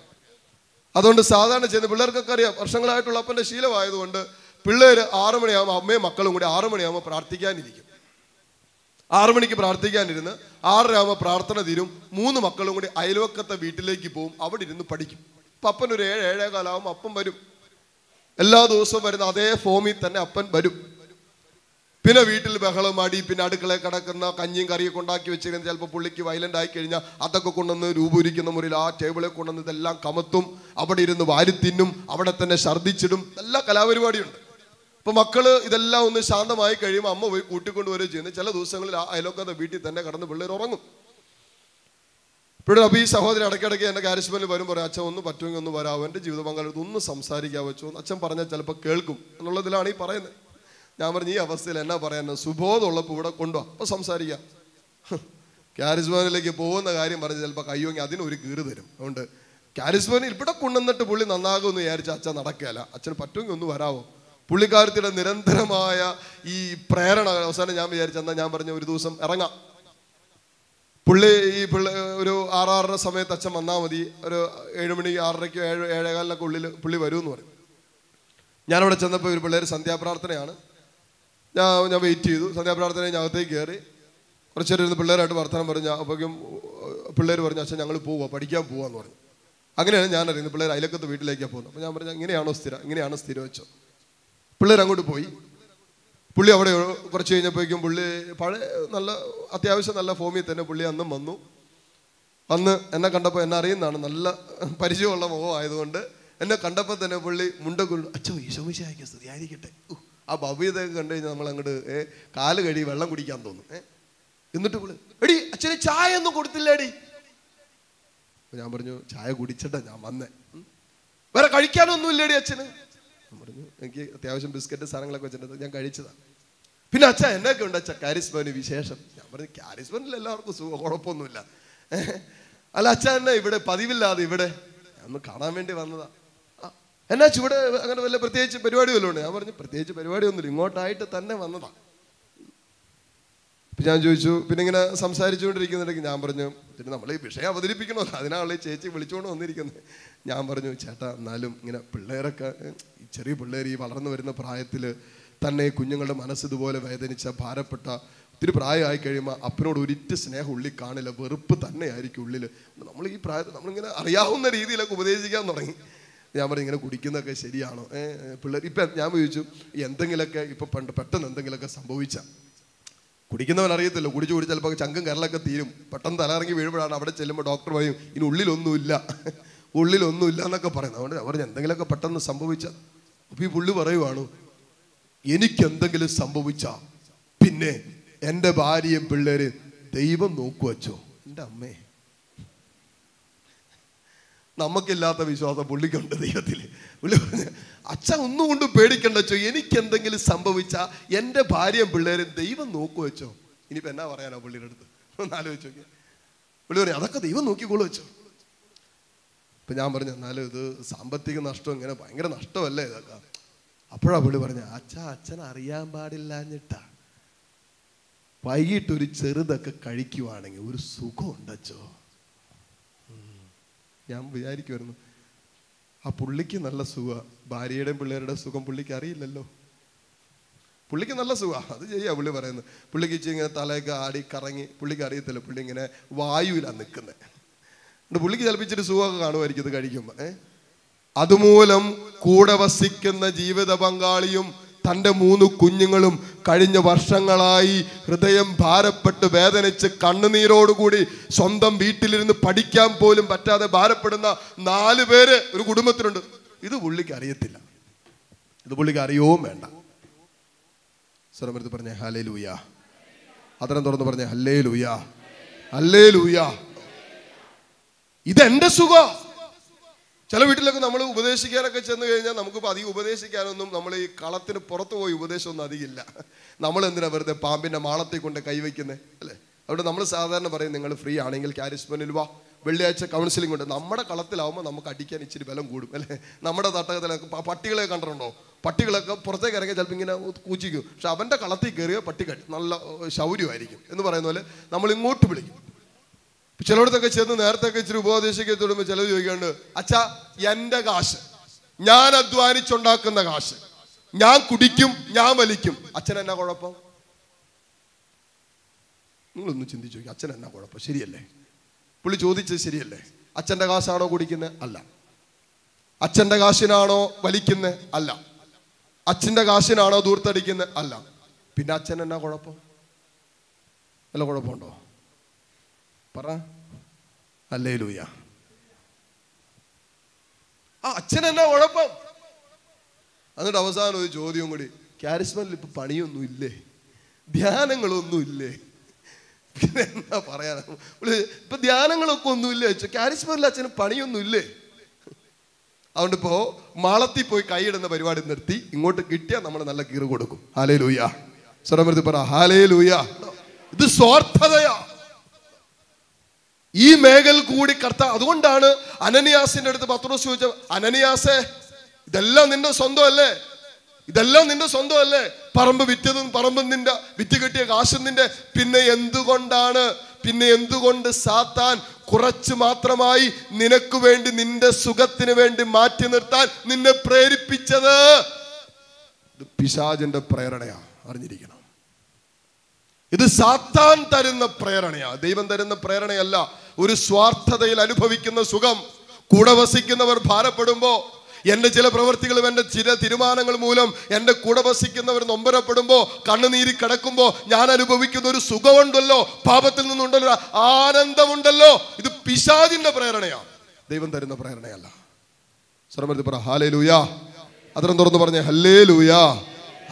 അതുകൊണ്ട് സാധാരണ ചെയ്യുന്ന പിള്ളേർക്കൊക്കെ അറിയാം വർഷങ്ങളായിട്ടുള്ള അപ്പന്റെ ശീലമായതുകൊണ്ട് പിള്ളേർ ആറു മണിയാകുമ്പോൾ അമ്മയും മക്കളും കൂടി ആറു മണിയാകുമ്പോൾ പ്രാർത്ഥിക്കാനിരിക്കും. ആറു മണിക്ക് പ്രാർത്ഥിക്കാനിരുന്ന് ആറരയാകുമ്പോൾ പ്രാർത്ഥന തീരും മൂന്ന് മക്കളും കൂടി അയൽവക്കത്തെ വീട്ടിലേക്ക് പോകും അവിടെ ഇരുന്ന് പഠിക്കും. അപ്പൊ അപ്പൻ ഒരു ഏഴ് ഏഴേ കാലാവുമ്പോൾ അപ്പം വരും. എല്ലാ ദിവസവും വരുന്ന അതേ ഫോമിൽ തന്നെ അപ്പൻ വരും. പിന്നെ വീട്ടിൽ ബഹളം അടി പിന്നെ അടുക്കളയിൽ കിടക്കുന്ന കഞ്ഞിയും കറിയൊക്കെ ഉണ്ടാക്കി വെച്ചിരുന്ന ചിലപ്പോൾ പുള്ളിക്ക് വയലന്റ് ആയി കഴിഞ്ഞാൽ അതൊക്കെ കൊണ്ടുവന്ന് രൂപീകരിക്കുന്ന മുറിയിൽ ആ ടേബിളിൽ കൊണ്ടുവന്ന് ഇതെല്ലാം കമത്തും അവിടെ ഇരുന്ന് വാരി തിന്നും അവിടെ തന്നെ ഛർദ്ദിച്ചിടും. എല്ലാ കലാപരിപാടിയുണ്ട്. അപ്പോൾ മക്കൾ ഇതെല്ലാം ഒന്ന് ശാന്തമായി കഴിയുമ്പോൾ അമ്മ പോയി കൂട്ടിക്കൊണ്ട് വരികയും ചെയ്യുന്നു. ചില ദിവസങ്ങളിൽ ആ അയലോക്കത്തെ വീട്ടിൽ തന്നെ കടന്ന് പിള്ളേർ ഉറങ്ങും. ഇപ്പോഴും അപ്പോൾ ഈ സഹോദരൻ ഇടയ്ക്കിടയ്ക്ക് എന്റെ കാരിസ്മനിൽ വരും പറയും അച്ഛൻ ഒന്ന് പറ്റുമെങ്കിൽ ഒന്ന് വരാമോ എന്റെ ജീവിത പങ്കാളിടത്ത് ഒന്ന് സംസാരിക്കാൻ വെച്ചോ അച്ഛൻ പറഞ്ഞാൽ ചിലപ്പോൾ കേൾക്കും. എന്നുള്ളതിലാണ് ഈ പറയുന്നത്. ഞാൻ പറഞ്ഞു ഈ അവസ്ഥയിൽ എന്നാ പറയാൻ സുബോധമുള്ളപ്പോൾ ഇവിടെ കൊണ്ടുവാ. അപ്പൊ സംസാരിക്കാം. ഹ്. കാരിസ്മാനിലേക്ക് പോകുന്ന കാര്യം പറഞ്ഞ് ചിലപ്പോൾ കയ്യോങ്ങി ഒരു കീറ് തരും. അതുകൊണ്ട് കാരിസ്മാനിൽ ഇവിടെ കൊണ്ടുവന്നിട്ട് പുള്ളി നന്നാകുമെന്ന് വിചാരിച്ച അച്ഛൻ നടക്കുകയല്ല. അച്ഛന് പറ്റുമെങ്കിൽ ഒന്ന് വരാവോ? പുള്ളിക്കാരത്തിയുടെ നിരന്തരമായ ഈ പ്രേരണ അവസാനം ഞാൻ വിചാരിച്ചെന്നാൽ ഞാൻ പറഞ്ഞ ഒരു ദിവസം ഇറങ്ങാം. പുള്ളി ഈ പിള്ളേ ഒരു ആറാറര സമയത്ത് അച്ഛൻ വന്നാൽ മതി. ഒരു ഏഴ് മണി ആറരയ്ക്കോ ഏഴ് ഏഴേകാലിനൊക്കെ ഉള്ളിൽ പുള്ളി വരുമെന്ന് പറയും ഞാനവിടെ ചെന്നപ്പോൾ ഒരു പിള്ളേർ സന്ധ്യാപ്രാർത്ഥനയാണ്. ഞാൻ ഞാൻ വെയിറ്റ് ചെയ്തു. സന്ധ്യാപ്രാർത്ഥന ഞാൻ കയറി. കുറച്ച് നേരം ഇരുന്ന് പിള്ളേരായിട്ട് വർത്തമാനം പറഞ്ഞു അപ്പോഴേക്കും പിള്ളേർ പറഞ്ഞു അച്ഛൻ ഞങ്ങൾ പോവാ പഠിക്കാൻ പോവാന്ന് പറഞ്ഞു. അങ്ങനെയാണ് ഞാൻ അറിയുന്നത്. പിള്ളേർ അയലക്കത്ത് വീട്ടിലേക്കാണ് പോകുന്നത്. അപ്പോൾ ഞാൻ പറഞ്ഞു ഇങ്ങനെയാണോ സ്ഥിരം ഇങ്ങനെയാണോ സ്ഥിരം വെച്ചോ പിള്ളേർ അങ്ങോട്ട് പോയി. പുള്ളി അവിടെ കുറച്ച് കഴിഞ്ഞപ്പോഴേക്കും പുള്ളി പഴയ നല്ല അത്യാവശ്യം നല്ല ഫോമിൽ തന്നെ പുള്ളി അന്നും വന്നു. അന്ന് എന്നെ കണ്ടപ്പോൾ എന്നെ അറിയുന്നതാണ്. നല്ല പരിചയമുള്ള മുഖമായതുകൊണ്ട് എന്നെ കണ്ടപ്പോൾ തന്നെ പുള്ളി മുണ്ടക്കുരു അച്ഛോ ഈശോമിശായിക്ക് സ്തുതി ഉ, ആ ഭവ്യതയൊക്കെ കണ്ടു കഴിഞ്ഞാൽ നമ്മൾ അങ്ങോട്ട് ഏ കാൽ കഴി വെള്ളം കുടിക്കാൻ തോന്നും ഏ. എന്നിട്ട് വിളി എടി അച്ഛന് ചായ ഒന്നും കൊടുത്തില്ലേടി ഞാൻ പറഞ്ഞു ചായ കുടിച്ചിട്ടാ ഞാൻ വന്നേ. വേറെ കഴിക്കാനൊന്നും ഇല്ലേടി അച്ഛന്. ഞാൻ പറഞ്ഞു എനിക്ക് അത്യാവശ്യം ബിസ്ക്കറ്റ് സാധനങ്ങളൊക്കെ വെച്ചിട്ടുണ്ട് ഞാൻ കഴിച്ചതാണ് പിന്നെ അച്ഛ എന്നൊക്കെ ഉണ്ട് അച്ഛ കാരിസ്മാന് വിശേഷം. ഞാൻ പറഞ്ഞു കാരിസ്മാനിൽ എല്ലാവർക്കും സുഖം കുഴപ്പമൊന്നുമില്ല. അല്ല അച്ഛ എന്നെ ഇവിടെ പതിവില്ലാതെ ഇവിടെ? ഒന്ന് കാണാൻ വേണ്ടി വന്നതാ. എന്നാ ചുവടെ അങ്ങനെ വല്ല പ്രത്യേകിച്ച് പരിപാടി വല്ലതും ഞാൻ പറഞ്ഞു പ്രത്യേകിച്ച് പരിപാടിയൊന്നുമില്ല. ഇങ്ങോട്ടായിട്ട് തന്നെ വന്നതാ. അപ്പൊ ഞാൻ ചോദിച്ചു പിന്നെ ഇങ്ങനെ സംസാരിച്ചുകൊണ്ടിരിക്കുന്നുണ്ടെങ്കിൽ ഞാൻ പറഞ്ഞു പിന്നെ നമ്മൾ ഈ വിഷയം അവതരിപ്പിക്കണമല്ലോ. അതിനാണല്ലോ ഈ ചേച്ചി വിളിച്ചുകൊണ്ട് വന്നിരിക്കുന്നത് ഞാൻ പറഞ്ഞു ചേട്ടാ എന്നാലും ഇങ്ങനെ പിള്ളേരൊക്കെ ഈ ചെറിയ പിള്ളേർ ഈ വളർന്നു വരുന്ന പ്രായത്തിൽ തന്നെ കുഞ്ഞുങ്ങളുടെ മനസ്സ് ഇതുപോലെ വേദനിച്ച ഭാരപ്പെട്ട ഒത്തിരി പ്രായമായി കഴിയുമ്പോൾ അപ്പനോട് ഒരിറ്റ് സ്നേഹം ഉള്ളിൽ കാണില്ല വെറുപ്പ് തന്നെയായിരിക്കും ഉള്ളിൽ നമ്മൾ ഈ പ്രായത്തിൽ നമ്മളിങ്ങനെ അറിയാവുന്ന രീതിയിലൊക്കെ ഉപദേശിക്കാൻ തുടങ്ങി. ഞാൻ പറഞ്ഞു ഇങ്ങനെ കുടിക്കുന്നതൊക്കെ ശരിയാണോ? പിള്ളേർ ഇപ്പം ഞാൻ ചോദിച്ചു എന്തെങ്കിലുമൊക്കെ ഇപ്പം പണ്ട് പെട്ടെന്ന് എന്തെങ്കിലുമൊക്കെ സംഭവിച്ച? കുടിക്കുന്നവൻ അറിയത്തില്ല കുടിച്ചു കുടിച്ച് ചിലപ്പോൾ ചങ്കും കരളൊക്കെ തീരും. പെട്ടെന്ന് തലയിറങ്ങി വീഴുമ്പോഴാണ് അവിടെ ചെല്ലുമ്പോൾ ഡോക്ടർ പറയും ഇനി ഉള്ളിലൊന്നുമില്ല. ഉള്ളിലൊന്നുമില്ല എന്നൊക്കെ പറയുന്നത് അതുകൊണ്ട് അവർ എന്തെങ്കിലുമൊക്കെ പെട്ടെന്ന് സംഭവിച്ച? അപ്പൊ ഈ പുള്ളി പറയുവാണ് എനിക്ക് എന്തെങ്കിലും സംഭവിച്ച പിന്നെ എന്റെ ഭാര്യയും പിള്ളേര് ദൈവം നോക്കുവച്ചോ. എന്റെ അമ്മേ. നമുക്കില്ലാത്ത വിശ്വാസം പുള്ളിക്കുണ്ട് ദൈവത്തിൽ പുള്ളി പറഞ്ഞു അച്ഛൻ ഒന്നും കൊണ്ട് പേടിക്കണ്ട വെച്ചോ എനിക്ക് എന്തെങ്കിലും സംഭവിച്ച എന്റെ ഭാര്യയും പിള്ളേരും ദൈവം നോക്കു വെച്ചോ ഇനിയിപ്പോൾ എന്നാ പറയാനോ പുള്ളിയുടെ അടുത്ത്? ഒന്ന് ആലോചിച്ച് നോക്കി പുള്ളി പറഞ്ഞു അതൊക്കെ ദൈവം നോക്കിക്കോളൂ വെച്ചോ ഇപ്പം ഞാൻ പറഞ്ഞു എന്നാലും ഇത് സാമ്പത്തിക നഷ്ടം ഇങ്ങനെ ഭയങ്കര നഷ്ടമല്ലേ ഇതൊക്കെ? അപ്പോഴാണ് പുള്ളി പറഞ്ഞു അച്ഛ അച്ഛൻ അറിയാൻ പാടില്ലാഞ്ഞിട്ടാ. വൈകിട്ട് ഒരു ചെറുതൊക്കെ കഴിക്കുവാണെങ്കിൽ ഒരു സുഖം ഉണ്ടച്ചോ ഞാൻ വിചാരിക്കുമായിരുന്നു ആ പുള്ളിക്ക് നല്ല സുഖ. ഭാര്യയുടെയും പിള്ളേരുടെ സുഖം പുള്ളിക്ക് അറിയില്ലല്ലോ. പുള്ളിക്ക് നല്ല സുഖമാണ് അത് ചെയ്യാ പുള്ളി പറയുന്നത്. പുള്ളിക്ക് ഇച്ചിരി ഇങ്ങനെ തലയൊക്കെ ആടി കറങ്ങി. പുള്ളിക്ക് അറിയത്തില്ല. പുള്ളി ഇങ്ങനെ വായുവിലാണ് നിൽക്കുന്നത് എന്നിട്ട് പുള്ളിക്ക് ചിലപ്പോൾ സുഖമൊക്കെ കാണുമായിരിക്കും ഇത് കഴിക്കുമ്പോൾ ഏഹ് അതുമൂലം കൂടെ വസിക്കുന്ന ജീവിത പങ്കാളിയും തന്റെ മൂന്ന് കുഞ്ഞുങ്ങളും കഴിഞ്ഞ വർഷങ്ങളായി ഹൃദയം ഭാരപ്പെട്ട് വേദനിച്ച് കണ്ണുനീരോടുകൂടി സ്വന്തം വീട്ടിലിരുന്ന് പഠിക്കാൻ പോലും പറ്റാതെ ഭാരപ്പെടുന്ന നാല് പേര് ഒരു കുടുംബത്തിലുണ്ട്. ഇത് പുള്ളിക്ക് അറിയത്തില്ല. ഇത് പുള്ളിക്ക് അറിയവും വേണ്ട. സ്വരമെടുത്ത് പറഞ്ഞേ ഹലേ ലൂയ അതരം തുറന്ന് പറഞ്ഞേ ഹല്ലേ ലൂയ ഹല്ലേ ലൂയ ഇതെന്റെ സുഖം. ചില വീട്ടിലൊക്കെ നമ്മൾ ഉപദേശിക്കാനൊക്കെ ചെന്ന് കഴിഞ്ഞാൽ നമുക്കിപ്പോൾ അധികം ഉപദേശിക്കാനൊന്നും നമ്മൾ ഈ കളത്തിന് പുറത്ത് പോയി ഉപദേശമൊന്നും അധികമില്ല. നമ്മൾ എന്തിനാ വെറുതെ പാമ്പിന്റെ മാളത്തിൽ കൊണ്ട് കൈവയ്ക്കുന്നത് അല്ലേ? അവിടെ നമ്മൾ സാധാരണ പറയും നിങ്ങൾ ഫ്രീ ആണെങ്കിൽ കാരിസ്മനിൽ വാ. വെള്ളിയാഴ്ച കൗൺസിലിംഗ് ഉണ്ട്. നമ്മുടെ കളത്തിലാവുമ്പോൾ നമുക്ക് അടിക്കാൻ ഇച്ചിരി ബലം കൂടും. അല്ലേ? നമ്മുടെ തട്ടകത്തിലൊക്കെ പട്ടികളെ കണ്ടിട്ടുണ്ടോ? പട്ടികളൊക്കെ പുറത്തേക്ക് ഇറങ്ങി ചിലപ്പോൾ ഇങ്ങനെ കൂച്ചിക്കും. പക്ഷെ അവന്റെ കളത്തിൽ കയറിയ പട്ടി കടി നല്ല ശൗര്യമായിരിക്കും എന്ന് പറയുന്ന പോലെ നമ്മൾ ഇങ്ങോട്ട് വിളിക്കും. ചിലയിടത്തൊക്കെ ചെന്ന് നേരത്തൊക്കെ ഇച്ചിരി ഉപദേശിക്കാൻ തുടങ്ങുമ്പോൾ ചിലർ ചോദിക്കാണ്ട് അച്ഛാ എന്റെ കാശ് ഞാൻ അധ്വാനിച്ചുണ്ടാക്കുന്ന കാശ് ഞാൻ കുടിക്കും ഞാൻ വലിക്കും. അച്ഛൻ എന്നാ കുഴപ്പം? നിങ്ങളൊന്ന് ചിന്തിച്ചു നോക്കി അച്ഛൻ എന്നാ കുഴപ്പം? ശരിയല്ലേ? പുള്ളി ചോദിച്ചത് ശരിയല്ലേ? അച്ഛന്റെ കാശാണോ കുടിക്കുന്നത് അല്ല. അച്ഛന്റെ കാശിനാണോ വലിക്കുന്നത് അല്ല. അച്ഛന്റെ കാശിനാണോ ദൂർത്തടിക്കുന്നത് അല്ല. പിന്നെ അച്ഛൻ എന്നാ കുഴപ്പം? നല്ല കുഴപ്പമുണ്ടോ? പറ. അല്ലേ ലൂയ ആ അച്ഛനല്ലോ ഉഴപ്പം എന്നിട്ട് അവസാനം ഒരു ചോദ്യം കൂടി. കാരിസ്മനിൽ ഇപ്പൊ പണിയൊന്നും ഇല്ലേ? ധ്യാനങ്ങളൊന്നും ഇല്ലേ? പിന്നെ എന്താ പറയാനോ ഇപ്പൊ ധ്യാനങ്ങളൊക്കെ ഒന്നും ഇല്ലേ? കാരിസ്മനിൽ അച്ഛന് പണിയൊന്നും ഇല്ലേ? അതുകൊണ്ട് ഇപ്പോ മാളത്തിൽ പോയി കൈയിടുന്ന പരിപാടി നിർത്തി ഇങ്ങോട്ട് കിട്ടിയാൽ നമ്മൾ നല്ല കീറ് കൊടുക്കും. ഹാലേ ലൂയ സ്വരമൃതി പറ ഹാലേ ലൂയ ഇത് സ്വാർത്ഥതയാ. ഈ മേഖല കൂടി കർത്ത അതുകൊണ്ടാണ് അനനിയാസിന്റെ അടുത്ത് പത്രോസ് ചോദിച്ച അനനിയാസേ ഇതെല്ലാം നിന്റെ സ്വന്തമല്ലേ? ഇതെല്ലാം നിന്റെ സ്വന്തമല്ലേ? പറമ്പ് വിറ്റതും പറമ്പ് നിന്റെ വിറ്റ് കിട്ടിയ കാശും നിന്റെ. പിന്നെ എന്തുകൊണ്ടാണ് പിന്നെ എന്തുകൊണ്ട് സാത്താൻ കുറച്ച് മാത്രമായി നിനക്ക് വേണ്ടി നിന്റെ സുഖത്തിന് വേണ്ടി മാറ്റി നിർത്താൻ നിന്നെ പ്രേരിപ്പിച്ചത്? പിശാജിന്റെ പ്രേരണയാ അറിഞ്ഞിരിക്കണം. ഇത് സാത്താൻ തരുന്ന പ്രേരണയാ. ദൈവം തരുന്ന പ്രേരണയല്ല. ഒരു സ്വാർത്ഥതയിൽ അനുഭവിക്കുന്ന സുഖം. കൂടെ വസിക്കുന്നവർ ഭാരപ്പെടുമ്പോ എന്റെ ചില പ്രവൃത്തികളും എന്റെ ചില തീരുമാനങ്ങൾ മൂലം എന്റെ കൂടെ വസിക്കുന്നവർ നൊമ്പരപ്പെടുമ്പോ കണ്ണുനീരി കിടക്കുമ്പോ ഞാൻ അനുഭവിക്കുന്ന ഒരു സുഖമുണ്ടല്ലോ പാപത്തിൽ നിന്നുണ്ടല്ലോ ആനന്ദമുണ്ടല്ലോ. ഇത് പിശാചിന്റെ പ്രേരണയാ. ദൈവം തരുന്ന പ്രേരണയല്ല. സർമ്മത്തിൽ പറ ഹാലേ ലൂയാ അത്രയും തുറന്ന് പറഞ്ഞേ ഹല്ലേ ലൂയാ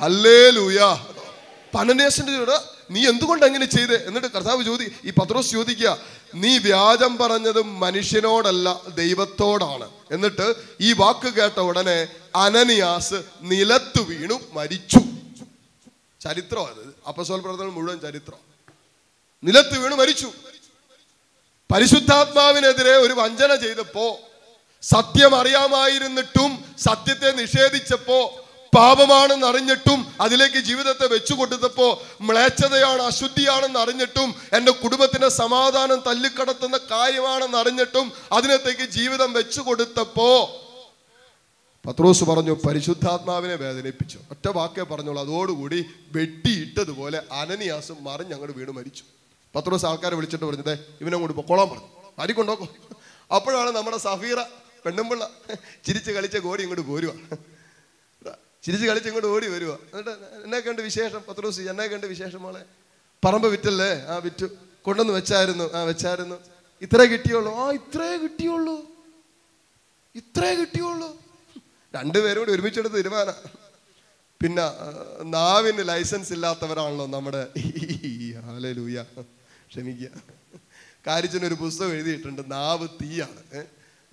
ഹല്ലേ ലൂയാ പനന്യാസിന്റെ ചോദിച്ചാ, നീ എന്തുകൊണ്ട് അങ്ങനെ ചെയ്ത്? എന്നിട്ട് കർത്താവ് ചോദി ഈ പത്രോസ് ചോദിക്കുക നീ വ്യാജം പറഞ്ഞത് മനുഷ്യനോടല്ല ദൈവത്തോടാണ്. എന്നിട്ട് ഈ വാക്ക് കേട്ട ഉടനെ അനനിയാസ് നിലത്തു വീണു മരിച്ചു. ചരിത്രം അത് അപ്പസോൽ പ്രവർത്തനം മുഴുവൻ ചരിത്രം. നിലത്ത് വീണു മരിച്ചു. പരിശുദ്ധാത്മാവിനെതിരെ ഒരു വഞ്ചന ചെയ്തപ്പോ സത്യം അറിയാമായിരുന്നിട്ടും സത്യത്തെ നിഷേധിച്ചപ്പോ പാപമാണെന്ന് അറിഞ്ഞിട്ടും അതിലേക്ക് ജീവിതത്തെ വെച്ചു കൊടുത്തപ്പോ മ്ലേച്ഛതയാണ് അശുദ്ധിയാണെന്ന് അറിഞ്ഞിട്ടും എന്റെ കുടുംബത്തിന്റെ സമാധാനം തല്ലിക്കടത്തുന്ന കാര്യമാണെന്ന് അറിഞ്ഞിട്ടും അതിനകത്തേക്ക് ജീവിതം വെച്ചു കൊടുത്തപ്പോ പത്രോസ് പറഞ്ഞു പരിശുദ്ധാത്മാവിനെ വേദനിപ്പിച്ചു. ഒറ്റ വാക്കേ പറഞ്ഞോളൂ. അതോടുകൂടി വെട്ടിയിട്ടതുപോലെ അനനിയാസും മറിഞ്ഞ് അങ്ങോട്ട് വീണ് മരിച്ചു. പത്രോസ് ആൾക്കാരെ വിളിച്ചിട്ട് പറഞ്ഞത് ഇവനെ കൊണ്ട് പൊക്കോളാൻ പറഞ്ഞു. ആരിക്കൊണ്ടോക്കോ അപ്പോഴാണ് നമ്മുടെ സഫീറ പെണ്ണുമ്പിള്ള ചിരിച്ച് കളിച്ച കോടി ഇങ്ങോട്ട് പോരുക ചിരിച്ച് കളിച്ച് ഇങ്ങോട്ട് ഓടി വരുവാ. എന്നിട്ട് എന്നെ കണ്ട് വിശേഷം പത്ത് ദിവസം എന്നെ കണ്ട് വിശേഷം മോളെ. പറമ്പ് വിറ്റല്ലേ? ആ വിറ്റു. കൊണ്ടുവന്ന് വെച്ചായിരുന്നു. ആ വെച്ചായിരുന്നു. ഇത്രേ കിട്ടിയുള്ളൂ. ആ ഇത്രേ കിട്ടിയുള്ളൂ. ഇത്രേ കിട്ടിയുള്ളൂ. രണ്ടുപേരും കൂടി ഒരുമിച്ചെടുത്ത് തീരുമാന. പിന്നെ നാവിന് ലൈസൻസ് ഇല്ലാത്തവരാണല്ലോ നമ്മുടെ ഹാലലൂയ ക്ഷമിക്കുക കാര്യത്തിന് ഒരു പുസ്തകം എഴുതിയിട്ടുണ്ട്. നാവ് തീയാണ്. ഏ?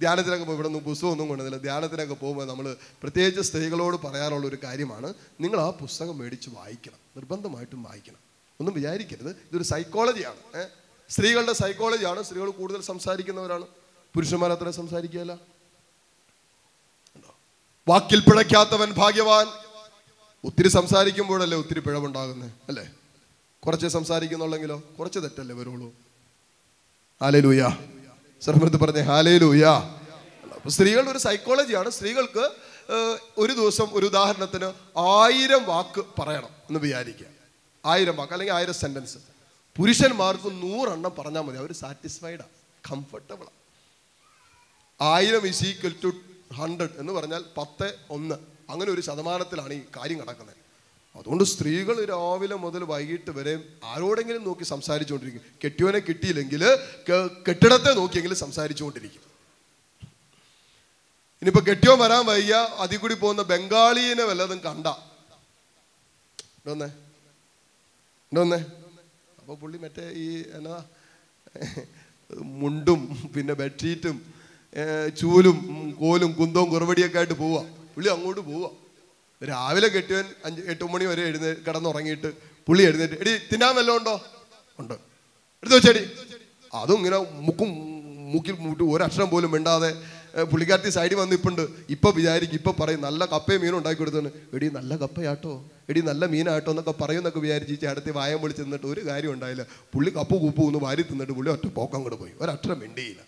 ധ്യാനത്തിനൊക്കെ പോകും ഇവിടെ ഒന്നും പുസ്തകമൊന്നും കൊണ്ടുവന്നില്ല. ധ്യാനത്തിനൊക്കെ പോകുമ്പോൾ നമ്മൾ പ്രത്യേകിച്ച് സ്ത്രീകളോട് പറയാറുള്ള ഒരു കാര്യമാണ് നിങ്ങൾ ആ പുസ്തകം മേടിച്ച് വായിക്കണം നിർബന്ധമായിട്ടും വായിക്കണം. ഒന്നും വിചാരിക്കരുത്. ഇതൊരു സൈക്കോളജിയാണ് സ്ത്രീകളുടെ സൈക്കോളജിയാണ് സ്ത്രീകൾ കൂടുതൽ സംസാരിക്കുന്നവരാണ്. പുരുഷന്മാർ അത്ര സംസാരിക്കുകയല്ല. വാക്കിൽ പിഴയ്ക്കാത്തവൻ ഭാഗ്യവാൻ. ഒത്തിരി സംസാരിക്കുമ്പോഴല്ലേ ഒത്തിരി പിഴവുണ്ടാകുന്നത് അല്ലേ? കുറച്ച് സംസാരിക്കുന്നുള്ളെങ്കിലോ കുറച്ച് തെറ്റല്ലേ വരുള്ളൂ. ആലേ ലൂയ സർമൃത്ത് പറഞ്ഞ ഹാലേ ലൂയാ സ്ത്രീകളുടെ ഒരു സൈക്കോളജിയാണ് സ്ത്രീകൾക്ക് ഒരു ദിവസം ഒരു ഉദാഹരണത്തിന് ആയിരം വാക്ക് പറയണം എന്ന് വിചാരിക്കുക. ആയിരം വാക്ക് അല്ലെങ്കിൽ ആയിരം സെന്റൻസ് പുരുഷന്മാർക്ക് നൂറെണ്ണം പറഞ്ഞാൽ മതി. അവർ സാറ്റിസ്ഫൈഡാണ് കംഫർട്ടബിളാണ് ആയിരം ഇസ് ഈക്വൽ ടു ഹൺഡ്രഡ് എന്ന് പറഞ്ഞാൽ പത്ത് ഒന്ന്. അങ്ങനെ ഒരു ശതമാനത്തിലാണ് ഈ കാര്യം നടക്കുന്നത്. അതുകൊണ്ട് സ്ത്രീകൾ രാവിലെ മുതൽ വൈകിട്ട് വരെ ആരോടെങ്കിലും നോക്കി സംസാരിച്ചുകൊണ്ടിരിക്കും. കെട്ടിയോനെ കിട്ടിയില്ലെങ്കിൽ കെട്ടിടത്തെ നോക്കിയെങ്കിലും സംസാരിച്ചുകൊണ്ടിരിക്കും. ഇനിയിപ്പോ കെട്ടിയോ വരാൻ വയ്യ അതിൽ കൂടി പോകുന്ന ബംഗാളിനെ വല്ലതും കണ്ട. ഉണ്ടോന്നേ ഉണ്ടോന്നേ അപ്പോൾ പുള്ളി മറ്റേ ഈ എന്നാ മുണ്ടും പിന്നെ ബെഡ്ഷീറ്റും ചൂലും കോലും കുന്തവും കുറവടിയൊക്കെ ആയിട്ട് പോവാ. പുള്ളി അങ്ങോട്ട് പോവാ. രാവിലെ കെട്ടിയവൻ അഞ്ച് എട്ട് മണി വരെ എഴുന്ന കിടന്നുറങ്ങിയിട്ട് പുള്ളി എഴുന്നേറ്റ് എടി തിന്നാൻ വല്ലതും ഉണ്ടോ? ഉണ്ട്. എടുത്തു വെച്ചേടി. അതും ഇങ്ങനെ മുക്കും മൂക്കിൽ മുട്ടി ഒരക്ഷരം പോലും മിണ്ടാതെ പുള്ളിക്കാരത്തി സൈഡിൽ വന്ന് ഇപ്പുണ്ട്. ഇപ്പം വിചാരിക്കും ഇപ്പം പറയും നല്ല കപ്പയും മീനും ഉണ്ടാക്കി കൊടുത്താണ് എടി നല്ല കപ്പയാട്ടോ. എടി നല്ല മീനാട്ടോ എന്നൊക്കെ പറയുമെന്നൊക്കെ വിചാരിച്ച് ചേട്ടത്തി വായം പൊളിച്ച് നിന്നിട്ട് ഒരു കാര്യം ഉണ്ടായില്ല. പുള്ളി കപ്പ് കൂപ്പ് ഒന്ന് വാരി തിന്നിട്ട് പുള്ളി ഒറ്റ പോക്കം കൂടെ പോയി. ഒരക്ഷരം മിണ്ടിയില്ല.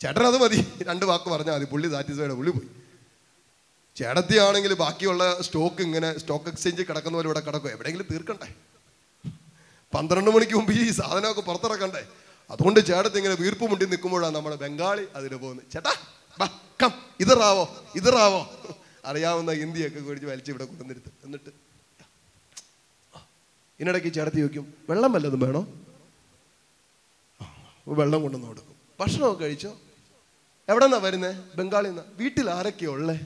ചേട്ടനത് മതി. രണ്ട് വാക്ക് പറഞ്ഞാൽ മതി. പുള്ളി സാറ്റിസ്ഫൈഡ് പുള്ളി പോയി. ചേട്ടത്തിയാണെങ്കിൽ ബാക്കിയുള്ള സ്റ്റോക്ക് ഇങ്ങനെ സ്റ്റോക്ക് എക്സ്ചേഞ്ച് കിടക്കുന്ന പോലെ ഇവിടെ കിടക്കും. എവിടെയെങ്കിലും തീർക്കണ്ടേ? പന്ത്രണ്ട് മണിക്ക് മുമ്പ് ഈ സാധനമൊക്കെ പുറത്തിറക്കണ്ടേ? അതുകൊണ്ട് ചേട്ടത്തി ഇങ്ങനെ വീർപ്പ് മുണ്ടി നിൽക്കുമ്പോഴാണ് നമ്മുടെ ബംഗാളി അതിന് പോകുന്നത്. ചേട്ടാ ബാ കം ഇത് റാവോ ഇത് റാവോ. അറിയാവുന്ന ഹിന്ദിയൊക്കെ കുടിച്ച് വലിച്ച് ഇവിടെ കൊണ്ടുവന്നിരുത്ത്. എന്നിട്ട് ഇതിനിടയ്ക്ക് ചേട്ടത്തി ചോദിക്കും വെള്ളം വല്ലതും വേണോ? വെള്ളം കൊണ്ടുവന്ന് കൊടുക്കും. ഭക്ഷണമൊക്കെ കഴിച്ചോ? എവിടെന്നാ വരുന്നേ? ബംഗാളിൽ നിന്നാ വീട്ടിൽ ആരൊക്കെയാ ഉള്ളേ?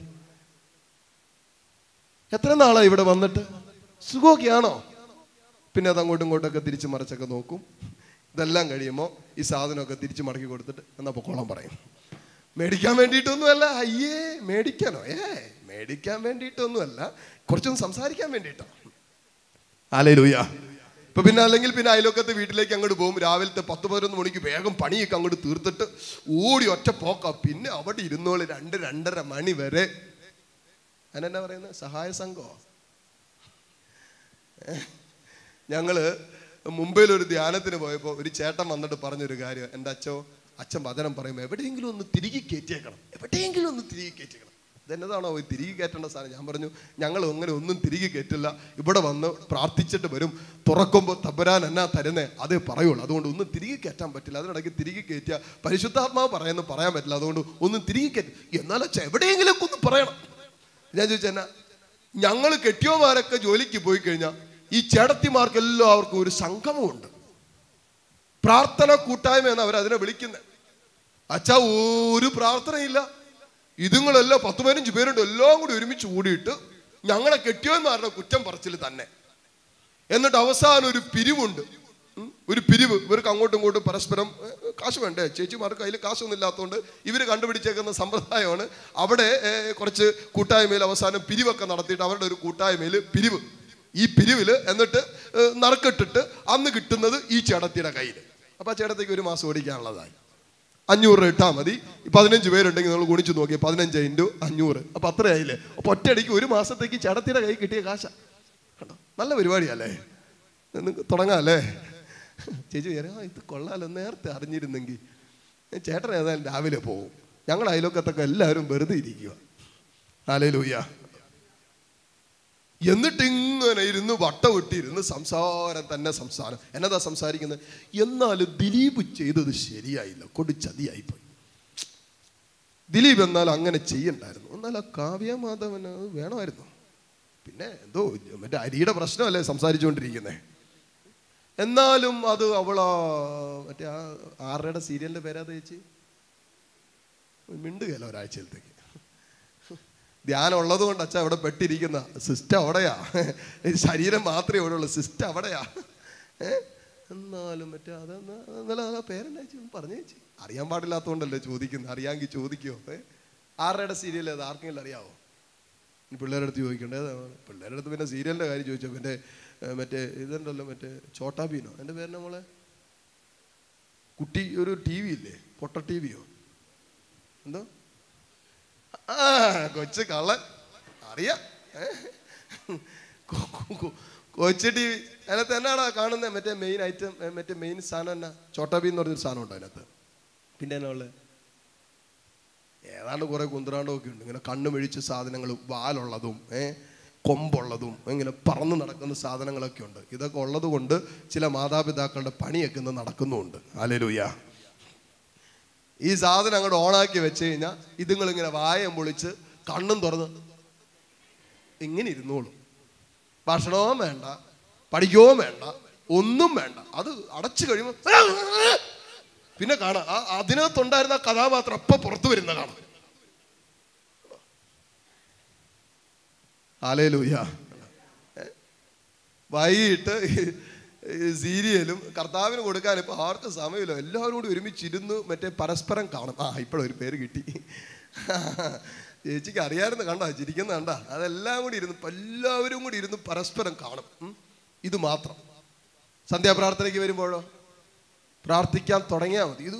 എത്ര നാളാ ഇവിടെ വന്നിട്ട്? സുഖമൊക്കെയാണോ? പിന്നെ അത് അങ്ങോട്ടും ഇങ്ങോട്ടൊക്കെ തിരിച്ച് മറിച്ചൊക്കെ നോക്കും. ഇതെല്ലാം കഴിയുമ്പോൾ ഈ സാധനമൊക്കെ തിരിച്ച് മടക്കി കൊടുത്തിട്ട് എന്നാ പൊക്കോളം പറയും. മേടിക്കാൻ വേണ്ടിയിട്ടൊന്നുമല്ല. അയ്യേ മേടിക്കാനോ? ഏ മേടിക്കാൻ വേണ്ടിയിട്ടൊന്നുമല്ല. കുറച്ചൊന്ന് സംസാരിക്കാൻ വേണ്ടിയിട്ടോ. ആലേ ലൂയ ഇപ്പൊ പിന്നെ അല്ലെങ്കിൽ പിന്നെ അയലോക്കത്തെ വീട്ടിലേക്ക് അങ്ങോട്ട് പോകും. രാവിലത്തെ പത്ത് പതിനൊന്ന് മണിക്ക് വേഗം പണിയൊക്കെ അങ്ങോട്ട് തീർത്തിട്ട് ഓടി ഒറ്റ പോക്ക. പിന്നെ അവിടെ ഇരുന്നോളി രണ്ട് രണ്ടര മണി വരെ അതിനെന്നാ പറയുന്നത് സഹായ സംഘമോ ഞങ്ങൾ മുംബൈയിൽ ഒരു ധ്യാനത്തിന് പോയപ്പോൾ ഒരു ചേട്ടൻ വന്നിട്ട് പറഞ്ഞൊരു കാര്യം. എന്റെ അച്ഛോ അച്ഛൻ വചനം പറയുമ്പോൾ എവിടെയെങ്കിലും ഒന്ന് തിരികെ കയറ്റിയേക്കണം. എവിടെയെങ്കിലും ഒന്ന് തിരികെ കയറ്റിയേക്കണം. ഇതെന്നതാണോ തിരികെ കയറ്റേണ്ട സാധനം? ഞാൻ പറഞ്ഞു ഞങ്ങൾ അങ്ങനെ ഒന്നും തിരികെ കയറ്റില്ല. ഇവിടെ വന്ന് പ്രാർത്ഥിച്ചിട്ട് വരും. തുറക്കുമ്പോൾ തബരാൻ എന്നാ തരുന്നേ? അതേ പറയുള്ളൂ. അതുകൊണ്ട് ഒന്നും തിരികെ കയറ്റാൻ പറ്റില്ല. അതിനിടയ്ക്ക് തിരികെ കയറ്റിയ പരിശുദ്ധാത്മാവ് പറയുന്നു പറയാൻ പറ്റില്ല. അതുകൊണ്ട് ഒന്നും തിരികെ കയറ്റി എന്നാലും എവിടെയെങ്കിലും ഒന്ന് പറയണം. ഞാൻ ചോദിച്ചാ ഞങ്ങൾ കെട്ടിയോമാരൊക്കെ ജോലിക്ക് പോയി കഴിഞ്ഞാൽ ഈ ചേടത്തിമാർക്ക് എല്ലാവർക്കും ഒരു സംഗമമുണ്ട്. പ്രാർത്ഥന കൂട്ടായ്മ എന്ന് അവർ അതിനെ വിളിക്കുന്നത് അച്ഛാ ഒരു പ്രാർത്ഥനയില്ല. ഇതുങ്ങളെല്ലാം പത്ത് പതിനഞ്ച് പേരുണ്ട് എല്ലാം കൂടി ഒരുമിച്ച് കൂടിയിട്ട് ഞങ്ങളെ കെട്ടിയോന്മാരുടെ കുറ്റം പറച്ചിൽ തന്നെ. എന്നിട്ട് അവസാനം ഒരു പിരിവുണ്ട്. ഒരു പിരിവ് ഇവർക്ക് അങ്ങോട്ടും ഇങ്ങോട്ടും പരസ്പരം കാശ് വേണ്ടേ? ചേച്ചിമാർക്ക് അതിൽ കാശൊന്നും ഇല്ലാത്തതുകൊണ്ട് ഇവർ കണ്ടുപിടിച്ചേക്കുന്ന സമ്പ്രദായമാണ്. അവിടെ കുറച്ച് കൂട്ടായ്മയിൽ അവസാനം പിരിവൊക്കെ നടത്തിയിട്ട് അവരുടെ ഒരു കൂട്ടായ്മയിൽ പിരിവ്. ഈ പിരിവിൽ എന്നിട്ട് നറുക്കിട്ടിട്ട് അന്ന് കിട്ടുന്നത് ഈ ചേടത്തിയുടെ കയ്യിൽ അപ്പോൾ ആ ചേടത്തേക്ക് ഒരു മാസം ഓടിക്കാനുള്ളതായി. അഞ്ഞൂറ് രൂപ ഇട്ടാൽ മതി. പതിനഞ്ച് പേരുണ്ടെങ്കിൽ നമ്മൾ ഗുണിച്ച് നോക്കി. പതിനഞ്ച് ഇന്റു അഞ്ഞൂറ്. അപ്പം അത്രയായില്ലേ അപ്പോൾ ഒറ്റയടിക്ക് ഒരു മാസത്തേക്ക് ചേടത്തിയുടെ കൈ കിട്ടിയ കാശ. കണ്ടോ? നല്ല പരിപാടിയല്ലേ? നിങ്ങൾക്ക് തുടങ്ങാമല്ലേ ചേച്ചി പറയാം "ആ, ഇത് കൊള്ളാലോ നേരത്തെ അറിഞ്ഞിരുന്നെങ്കിൽ. ചേട്ടൻ ഏതായാലും രാവിലെ പോകും ഞങ്ങൾ അയലോക്കത്തൊക്കെ എല്ലാവരും വെറുതെ ഇരിക്കുക ആലയിലൂയ്യ എന്നിട്ട് ഇങ്ങനെ ഇരുന്ന് വട്ടം ഇട്ടിരുന്ന് സംസാരം തന്നെ സംസാരം. എന്നതാ സംസാരിക്കുന്നത്? എന്നാലും ദിലീപ് ചെയ്തത് ശരിയായില്ല കൊടുച്ചതിയായിപ്പോയി. ദിലീപ് എന്നാൽ അങ്ങനെ ചെയ്യണ്ടായിരുന്നു. എന്നാൽ ആ കാവ്യ മാധവന് അത് വേണമായിരുന്നു. പിന്നെ എന്തോ മറ്റേ അരിയുടെ പ്രശ്നമല്ലേ സംസാരിച്ചുകൊണ്ടിരിക്കുന്നത് എന്നാലും അത് അവളാ മറ്റേ ആ ആറരയുടെ സീരിയലിന്റെ പേരാ തേച്ച്. മിണ്ടുകയല്ല ഒരാഴ്ചയിലത്തേക്ക്. ധ്യാനം ഉള്ളത് കൊണ്ട് അച്ഛാ അവിടെ പെട്ടിരിക്കുന്ന സിസ്റ്റം അവിടെയാ. ശരീരം മാത്രമേ ഇവിടെ ഉള്ളൂ സിസ്റ്റം അവിടെയാ? എന്നാലും മറ്റേ അതെന്നാ എന്നാലും ആ പേരെന്നാ ചേച്ചി? ഒന്ന് പറഞ്ഞു ചേച്ചി. അറിയാൻ പാടില്ലാത്തതുകൊണ്ടല്ലേ ചോദിക്കുന്നത് അറിയാമെങ്കിൽ ചോദിക്കുമോ ഏ? ആരുടെ സീരിയൽ അത് ആർക്കെങ്കിലും അറിയാവോ? പിള്ളേരുടെ അടുത്ത് ചോദിക്കണ്ടേ? പിള്ളേരുടെ അടുത്ത് പിന്നെ സീരിയലിന്റെ കാര്യം ചോദിച്ചോ പിന്നെ മറ്റേ ഇതുണ്ടല്ലോ മറ്റേ ചോട്ടാ ബീനോ. എന്റെ പേര് നമ്മളെ കുട്ടി ഒരു ടി വി ഇല്ലേ? പൊട്ട ടി വിയോ? എന്തോ? ആ കൊച്ച് കള്ളൻ. അറിയാം. കൊച്ച് ടി വി. അതിനകത്ത് എന്നാടാ കാണുന്നത് മറ്റേ മെയിൻ ഐറ്റം മറ്റേ മെയിൻ സാധനം എന്നാ? ചോട്ടാബി എന്ന് പറഞ്ഞൊരു സാധനം ഉണ്ടോ അതിനകത്ത്? പിന്നെ എന്നാ ഉള്ളത് ഏതാണ്ട് കുറെ ഒക്കെ ഉണ്ട്. ഇങ്ങനെ കണ്ണു മെഴിച്ച സാധനങ്ങൾ വാലുള്ളതും ഏ? കൊമ്പുള്ളതും ഇങ്ങനെ പറന്ന് നടക്കുന്ന സാധനങ്ങളൊക്കെ ഉണ്ട്. ഇതൊക്കെ ഉള്ളത് കൊണ്ട് ചില മാതാപിതാക്കളുടെ പണിയൊക്കെ ഇന്ന് നടക്കുന്നുമുണ്ട്. അലലൂയ ഈ സാധനം അങ്ങോട്ട് ഓണാക്കി വെച്ച് കഴിഞ്ഞാൽ ഇതുങ്ങളിങ്ങനെ വായം പൊളിച്ച് കണ്ണും തുറന്ന് ഇങ്ങനെ ഇരുന്നോളും. ഭക്ഷണവും വേണ്ട പഠിക്കുകയും വേണ്ട ഒന്നും വേണ്ട. അത് അടച്ചു കഴിയുമ്പോൾ പിന്നെ കാണാം അതിനകത്തുണ്ടായിരുന്ന കഥാപാത്രം അപ്പൊ പുറത്തു വരുന്ന കാണാം. ആലയിലൂയ വൈകിട്ട് സീരിയലും കർത്താവിന് കൊടുക്കാൻ ഇപ്പൊ ആർക്കും സമയമില്ല. എല്ലാവരും കൂടി ഒരുമിച്ചിരുന്ന് മറ്റേ പരസ്പരം കാണും. ആ ഇപ്പോഴൊരു പേര് കിട്ടി. ചേച്ചിക്ക് അറിയാമായിരുന്നു കണ്ട? ചിരിക്കുന്ന കണ്ട? അതെല്ലാം കൂടി ഇരുന്ന് എല്ലാവരും കൂടി ഇരുന്ന് പരസ്പരം കാണും. ഇത് മാത്രം. സന്ധ്യാപ്രാർത്ഥനയ്ക്ക് വരുമ്പോഴോ? പ്രാർത്ഥിക്കാൻ തുടങ്ങിയാൽ മതി. ഇത്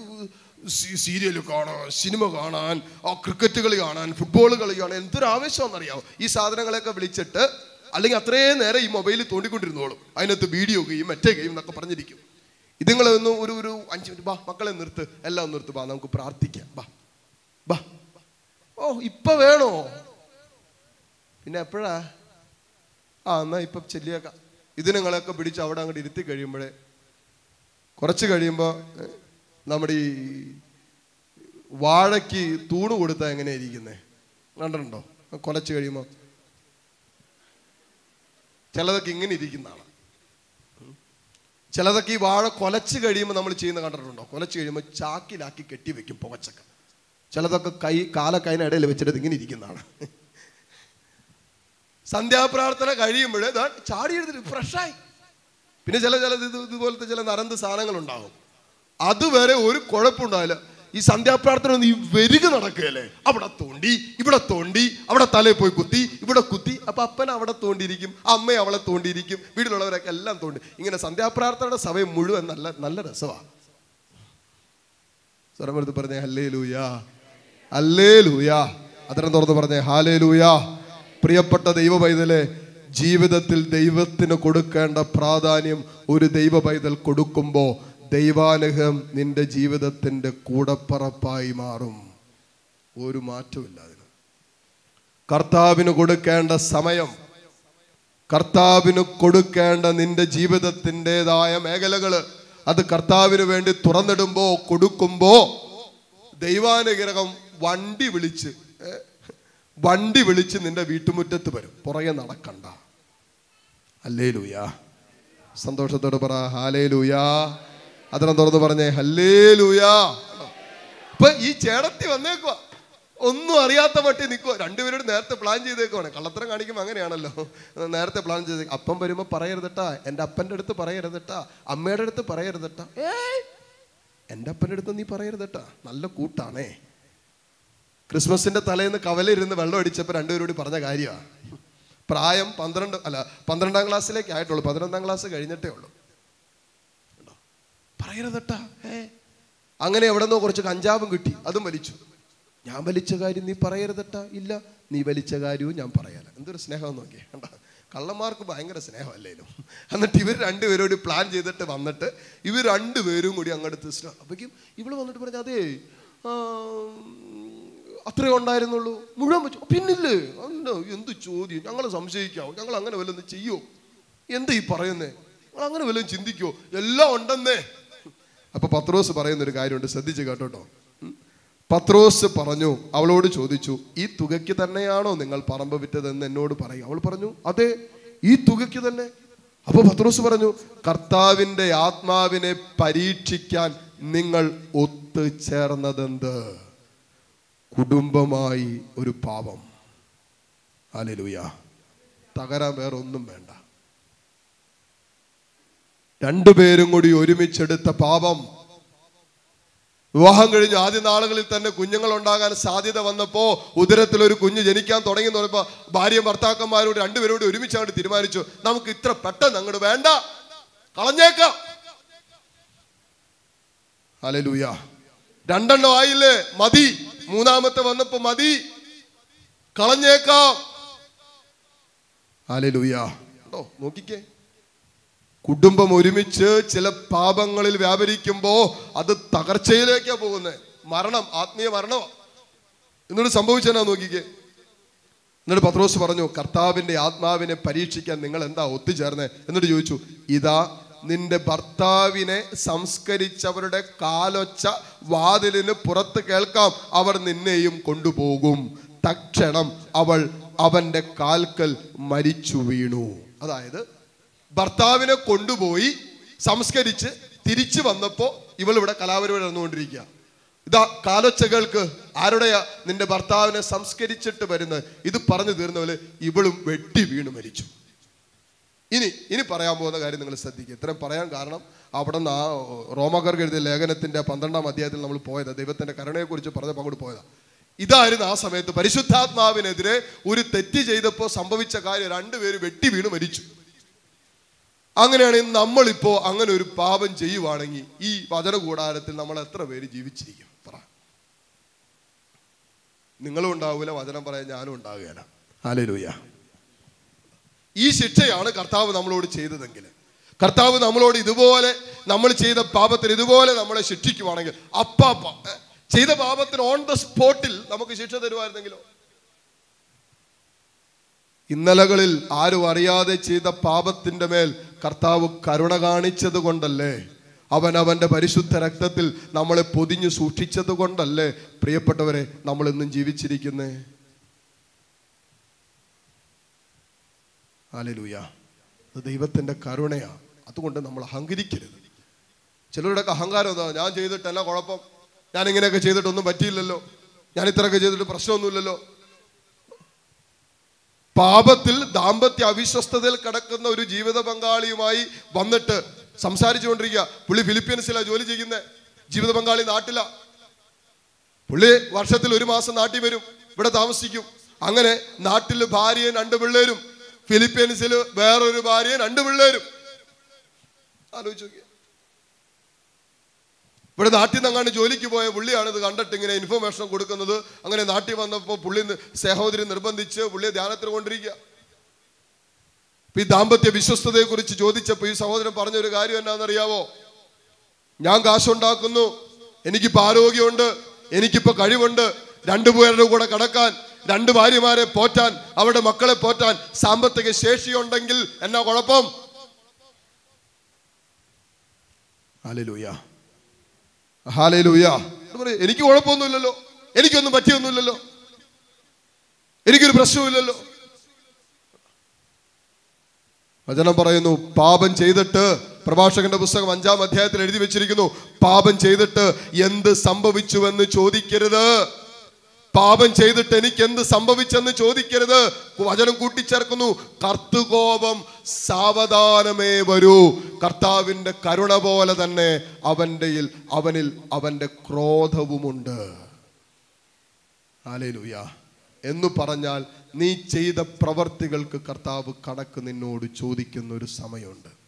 സീരിയൽ കാണാൻ സിനിമ കാണാൻ ആ ക്രിക്കറ്റ് കളി കാണാൻ ഫുട്ബോൾ കളി കാണാൻ എന്തൊരു ആവേശമാണെന്നറിയാമോ ഈ സാധനങ്ങളെയൊക്കെ വിളിച്ചിട്ട് അല്ലെങ്കിൽ അത്രയും നേരം ഈ മൊബൈലിൽ തോണ്ടിക്കൊണ്ടിരുന്നോളും. അതിനകത്ത് വീഡിയോ ഗെയിം മറ്റേ ഗെയിം എന്നൊക്കെ പറഞ്ഞിരിക്കും. ഇതുങ്ങളെ ഒന്ന് ഒരു ഒരു അഞ്ച് മിനിറ്റ് ബാ മക്കളെ നിർത്ത് എല്ലാം ഒന്ന് നിർത്ത് ബാ നമുക്ക് പ്രാർത്ഥിക്കാം. ബാ ബാ. ഓ ഇപ്പൊ വേണോ? പിന്നെ എപ്പോഴാ? ആ എന്നാ ഇപ്പൊ ചെല്ലിയേക്കാം. ഇതിനങ്ങളെയൊക്കെ പിടിച്ച് അവിടെ അങ്ങോട്ട് ഇരുത്തി കഴിയുമ്പോഴേ കുറച്ച് കഴിയുമ്പോൾ നമ്മുടെ ഈ വാഴയ്ക്ക് തൂണ് കൊടുത്താൽ എങ്ങനെ ഇരിക്കുന്നത് കണ്ടിട്ടുണ്ടോ? കൊലച്ച് കഴിയുമ്പോൾ ചിലതൊക്കെ ഇങ്ങനെ ഇരിക്കുന്നതാണ്. ചിലതൊക്കെ ഈ വാഴ കൊലച്ച് കഴിയുമ്പോൾ നമ്മൾ ചെയ്യുന്ന കണ്ടിട്ടുണ്ടോ? കൊലച്ച് കഴിയുമ്പോൾ ചാക്കിലാക്കി കെട്ടി വെക്കും പുകച്ചക്ക. ചിലതൊക്കെ കൈ കാലക്കൈനടയിൽ വെച്ചിട്ട് ഇങ്ങനെ ഇരിക്കുന്നതാണ്. സന്ധ്യാപ്രാർത്ഥന കഴിയുമ്പോൾ ചാടി എടുത്തിട്ട് ഫ്രഷായി പിന്നെ ചില ചില ഇത് ഇതുപോലത്തെ ചില നരന്ത് സാധനങ്ങൾ ഉണ്ടാകും അതുവരെ ഒരു കുഴപ്പമുണ്ടാവില്ല ഈ സന്ധ്യാപ്രാർത്ഥന നീ ഈ നടക്കുകയല്ലേ? അവിടെ തോണ്ടി ഇവിടെ തോണ്ടി അവിടെ തലയിൽ പോയി കുത്തി ഇവിടെ കുത്തി. അപ്പൊ അപ്പൻ അവിടെ തോണ്ടിയിരിക്കും അമ്മ അവളെ തോണ്ടിയിരിക്കും വീട്ടിലുള്ളവരൊക്കെ എല്ലാം തോണ്ടി. ഇങ്ങനെ സന്ധ്യാപ്രാർത്ഥനയുടെ സമയം മുഴുവൻ നല്ല നല്ല രസമാണ് സ്വരമെടുത്ത് പറഞ്ഞേ ഹല്ലേ ലൂയാ അല്ലേ ലൂയാ അതരം തുറന്ന് പറഞ്ഞേ ഹാലേ ലൂയാ പ്രിയപ്പെട്ട ദൈവ പൈതലെ ജീവിതത്തിൽ ദൈവത്തിന് കൊടുക്കേണ്ട പ്രാധാന്യം ഒരു ദൈവ പൈതൽ കൊടുക്കുമ്പോൾ ദൈവാനുഗ്രഹം നിന്റെ ജീവിതത്തിന്റെ കൂടപ്പറപ്പായി മാറും. ഒരു മാറ്റമില്ല അതിന്. കർത്താവിന് കൊടുക്കേണ്ട സമയം കർത്താവിന് കൊടുക്കേണ്ട നിന്റെ ജീവിതത്തിന്റെതായ മേഖലകൾ അത് കർത്താവിന് വേണ്ടി തുറന്നിടുമ്പോ കൊടുക്കുമ്പോ ദൈവാനുഗ്രഹം വണ്ടി വിളിച്ച് വണ്ടി വിളിച്ച് നിന്റെ വീട്ടുമുറ്റത്ത് വരും. പുറകെ നടക്കണ്ട. അല്ലേ ലൂയാ സന്തോഷത്തോട് പറ ഹാലേ ലൂയാ അതിനെ തുറന്ന് പറഞ്ഞേ ഹല്ലേ ലൂയാ ഇപ്പൊ ഈ ചേടത്തി വന്നേക്കുക ഒന്നും അറിയാത്ത പട്ടി നിൽക്കുക രണ്ടുപേരോട് നേരത്തെ പ്ലാൻ ചെയ്തേക്കുവാണ്. കള്ളത്തരം കാണിക്കുമ്പോൾ അങ്ങനെയാണല്ലോ. നേരത്തെ പ്ലാൻ ചെയ്ത്. അപ്പം വരുമ്പോൾ പറയരുതട്ടാ. എന്റെ അപ്പന്റെ അടുത്ത് പറയരുതട്ടാ. അമ്മയുടെ അടുത്ത് പറയരുതട്ടാ. ഏയ്! എന്റെ അപ്പന്റെ അടുത്ത് നീ പറയരുതട്ടാ. നല്ല കൂട്ടാണേ. ക്രിസ്മസിന്റെ തലേന്ന് കവലയിരുന്ന് വെള്ളം അടിച്ചപ്പോൾ രണ്ടുപേരോട് പറഞ്ഞ കാര്യമാണ് പ്രായം പന്ത്രണ്ട് അല്ല പന്ത്രണ്ടാം ക്ലാസ്സിലേക്ക് ആയിട്ടുള്ളൂ പതിനൊന്നാം ക്ലാസ് കഴിഞ്ഞിട്ടേ ഉള്ളൂ? പറയരുതട്ടാ. ഏ? അങ്ങനെ എവിടെ നിന്നോ കുറച്ച് കഞ്ചാവും കിട്ടി. അതും വലിച്ചു. ഞാൻ വലിച്ച കാര്യം നീ പറയരുതട്ടാ. ഇല്ല നീ വലിച്ച കാര്യവും ഞാൻ പറയാല. എന്തൊരു സ്നേഹം നോക്കിയേ. കണ്ട കള്ളന്മാർക്ക് ഭയങ്കര സ്നേഹമല്ലേലും. എന്നിട്ട് ഇവർ രണ്ടുപേരോട് പ്ലാൻ ചെയ്തിട്ട് വന്നിട്ട് ഇവർ രണ്ടുപേരും കൂടി അങ്ങോട്ട് അപ്പോഴേക്കും ഇവൾ വന്നിട്ട് പറഞ്ഞു അതേ അത്രേ ഉണ്ടായിരുന്നുള്ളൂ. മുഴുവൻ വെച്ചു. പിന്നില്ലേ? അല്ല എന്ത് ചോദ്യം? ഞങ്ങൾ സംശയിക്കാവോ? ഞങ്ങൾ അങ്ങനെ വല്ലതും ചെയ്യോ? എന്ത് ഈ പറയുന്നേ? ഞങ്ങൾ അങ്ങനെ വല്ലതും ചിന്തിക്കോ എല്ലാം ഉണ്ടെന്നേ. അപ്പൊ പത്രോസ് പറയുന്ന ഒരു കാര്യമുണ്ട് ശ്രദ്ധിച്ച് കേട്ടോ പത്രോസ് പറഞ്ഞു അവളോട് ചോദിച്ചു ഈ തുകയ്ക്ക് തന്നെയാണോ നിങ്ങൾ പറമ്പ് വിറ്റതെന്ന് എന്നോട് പറയും? അവൾ പറഞ്ഞു അതെ ഈ തുകയ്ക്ക് തന്നെ. അപ്പൊ പത്രോസ് പറഞ്ഞു കർത്താവിന്റെ ആത്മാവിനെ പരീക്ഷിക്കാൻ നിങ്ങൾ ഒത്തുചേർന്നതെന്ത്? കുടുംബമായി ഒരു പാപം. അലലുയ തകരാൻ വേറെ ഒന്നും വേണ്ട. രണ്ടുപേരും കൂടി ഒരുമിച്ചെടുത്ത പാപം. വിവാഹം കഴിഞ്ഞ് ആദ്യ നാളുകളിൽ തന്നെ കുഞ്ഞുങ്ങൾ ഉണ്ടാകാൻ സാധ്യത വന്നപ്പോ ഉദരത്തിൽ ഒരു കുഞ്ഞ് ജനിക്കാൻ തുടങ്ങി തുടങ്ങിയപ്പോ ഭാര്യയും ഭർത്താക്കന്മാരോട് രണ്ടുപേരോട് ഒരുമിച്ച് അങ്ങോട്ട് തീരുമാനിച്ചു. നമുക്ക് ഇത്ര പെട്ടെന്ന് അങ്ങോട്ട് വേണ്ട. കളഞ്ഞേക്കാം. അലലൂയ രണ്ടെണ്ണം ആയില്ലേ? മതി. മൂന്നാമത്തെ വന്നപ്പോ മതി. കളഞ്ഞേക്കാം. അലലൂയ നോക്കിക്കേ. കുടുംബം ഒരുമിച്ച് ചില പാപങ്ങളിൽ വ്യാപരിക്കുമ്പോ അത് തകർച്ചയിലേക്കാ പോകുന്നത് മരണം ആത്മീയ മരണമാണ് എന്നിട്ട് സംഭവിച്ചെന്നാ നോക്കിക്കേ. എന്നിട്ട് പത്രോസ് പറഞ്ഞു കർത്താവിന്റെ ആത്മാവിനെ പരീക്ഷിക്കാൻ നിങ്ങൾ എന്താ ഒത്തുചേർന്നത് എന്നിട്ട് ചോദിച്ചു ഇതാ നിന്റെ ഭർത്താവിനെ സംസ്കരിച്ചവരുടെ കാലൊച്ച വാതിലിന് പുറത്ത് കേൾക്കാം. അവർ നിന്നെയും കൊണ്ടുപോകും. തക്ഷണം അവൾ അവന്റെ കാൽക്കൽ മരിച്ചു വീണു. അതായത് ഭർത്താവിനെ കൊണ്ടുപോയി സംസ്കരിച്ച് തിരിച്ചു വന്നപ്പോ ഇവൾ ഇവിടെ കലാപരിപാടി നടന്നുകൊണ്ടിരിക്കുക. ഇതാ കാലൊച്ചകൾക്ക് ആരുടെയാ നിന്റെ ഭർത്താവിനെ സംസ്കരിച്ചിട്ട് വരുന്നത്? ഇത് പറഞ്ഞു തീർന്നവര് ഇവളും വെട്ടി വീണ് മരിച്ചു. ഇനി ഇനി പറയാൻ പോകുന്ന കാര്യം നിങ്ങൾ ശ്രദ്ധിക്കുക. ഇത്രയും പറയാൻ കാരണം അവിടെ നിന്ന് ആ റോമാക്കാർക്ക് എഴുതിയ ലേഖനത്തിന്റെ പന്ത്രണ്ടാം അധ്യായത്തിൽ നമ്മൾ പോയതാ. ദൈവത്തിന്റെ കരുണയെക്കുറിച്ച് പറഞ്ഞ അങ്ങോട്ട് പോയതാ. ഇതായിരുന്നു ആ സമയത്ത് പരിശുദ്ധാത്മാവിനെതിരെ ഒരു തെറ്റ് ചെയ്തപ്പോൾ സംഭവിച്ച കാര്യം രണ്ടുപേര് വെട്ടി വീണ് മരിച്ചു. അങ്ങനെയാണെങ്കിൽ നമ്മളിപ്പോ അങ്ങനെ ഒരു പാപം ചെയ്യുവാണെങ്കിൽ ഈ വചന കൂടാരത്തിൽ നമ്മൾ എത്ര പേര് ജീവിച്ചിരിക്കും? പറ. നിങ്ങളും ഉണ്ടാവൂല വചനം പറയാൻ ഞാനും ഉണ്ടാവുകയില്ല ആലരൂയ ഈ ശിക്ഷയാണ് കർത്താവ് നമ്മളോട് ചെയ്തതെങ്കിൽ. കർത്താവ് നമ്മളോട് ഇതുപോലെ നമ്മൾ ചെയ്ത പാപത്തിന് ഇതുപോലെ നമ്മളെ ശിക്ഷിക്കുവാണെങ്കിൽ അപ്പാപ്പ ചെയ്ത പാപത്തിന് ഓൺ ദ സ്പോട്ടിൽ നമുക്ക് ശിക്ഷ തരുമായിരുന്നെങ്കിലോ? ഇന്നലകളിൽ ആരും അറിയാതെ ചെയ്ത പാപത്തിന്റെ മേൽ കർത്താവ് കരുണ കാണിച്ചത് കൊണ്ടല്ലേ? അവൻ അവന്റെ പരിശുദ്ധ രക്തത്തിൽ നമ്മളെ പൊതിഞ്ഞു സൂക്ഷിച്ചത് കൊണ്ടല്ലേ? പ്രിയപ്പെട്ടവരെ നമ്മൾ ഇന്നും ജീവിച്ചിരിക്കുന്നേ? ആലലൂയ അത് ദൈവത്തിന്റെ കരുണയാ. അതുകൊണ്ട് നമ്മൾ അഹങ്കരിക്കരുത്. ചിലരുടെയൊക്കെ അഹങ്കാരം എന്താ ഞാൻ ചെയ്തിട്ടല്ല കുഴപ്പം. ഞാൻ ഇങ്ങനെയൊക്കെ ചെയ്തിട്ടൊന്നും പറ്റിയില്ലല്ലോ. ഞാൻ ഇത്രയൊക്കെ ചെയ്തിട്ട് പ്രശ്നമൊന്നുമില്ലല്ലോ. പാപത്തിൽ ദാമ്പത്യ അവിശ്വസ്തതയിൽ കിടക്കുന്ന ഒരു ജീവിത പങ്കാളിയുമായി വന്നിട്ട് സംസാരിച്ചുകൊണ്ടിരിക്കുക. പുള്ളി ഫിലിപ്പീൻസിലാ ജോലി ചെയ്യുന്നത് ജീവിത പങ്കാളി നാട്ടില. പുള്ളി വർഷത്തിൽ ഒരു മാസം നാട്ടിൽ വരും. ഇവിടെ താമസിക്കും. അങ്ങനെ നാട്ടിൽ ഭാര്യയും രണ്ട് പിള്ളേരും. ഫിലിപ്പീൻസിൽ വേറൊരു ഭാര്യയും രണ്ട് പിള്ളേരും. ആലോചിച്ച് ഇവിടെ നാട്ടിൽ നിന്ന് അങ്ങാണ്ട് ജോലിക്ക് പോയ പുള്ളിയാണ് ഇത് കണ്ടിട്ട് ഇങ്ങനെ ഇൻഫർമേഷൻ കൊടുക്കുന്നത്. അങ്ങനെ നാട്ടിൽ വന്നപ്പോൾ പുള്ളി സഹോദരി നിർബന്ധിച്ച് പുള്ളിയെ ധ്യാനത്തിന് കൊണ്ടിരിക്കുക ഈ ദാമ്പത്യ വിശ്വസ്തതയെ കുറിച്ച് ചോദിച്ചപ്പോൾ ഈ സഹോദരൻ പറഞ്ഞൊരു കാര്യം എന്നാണെന്നറിയാവോ ഞാൻ കാശുണ്ടാക്കുന്നു എനിക്കിപ്പോൾ ആരോഗ്യമുണ്ട് എനിക്കിപ്പോൾ കഴിവുണ്ട്. രണ്ടുപേരുടെ കൂടെ കടക്കാൻ രണ്ട് ഭാര്യമാരെ പോറ്റാൻ അവരുടെ മക്കളെ പോറ്റാൻ സാമ്പത്തിക ശേഷിയുണ്ടെങ്കിൽ എന്നാ കുഴപ്പം? എനിക്ക് കുഴപ്പമൊന്നുമില്ലല്ലോ. എനിക്കൊന്നും പറ്റിയൊന്നുമില്ലല്ലോ. എനിക്കൊരു പ്രശ്നവുമില്ലല്ലോ. വചനം പറയുന്നു പാപം ചെയ്തിട്ട് പ്രഭാഷകന്റെ പുസ്തകം അഞ്ചാം അധ്യായത്തിൽ എഴുതി വെച്ചിരിക്കുന്നു പാപം ചെയ്തിട്ട് എന്ത് സംഭവിച്ചുവെന്ന് ചോദിക്കരുത്. പാപം ചെയ്തിട്ട് എനിക്ക് എന്ത് സംഭവിച്ചെന്ന് ചോദിക്കരുത്. വചനം കൂട്ടിച്ചേർക്കുന്നു. കർത്തുകോപം സാവധാനമേ വരൂ. കർത്താവിന്റെ കരുണ പോലെ തന്നെ അവന്റെ അവനിൽ അവന്റെ ക്രോധവുമുണ്ട്. ആലേലൂയ എന്ന് പറഞ്ഞാൽ നീ ചെയ്ത പ്രവർത്തികൾക്ക് കർത്താവ് കണക്ക് നിന്നോട് ചോദിക്കുന്ന ഒരു സമയമുണ്ട്.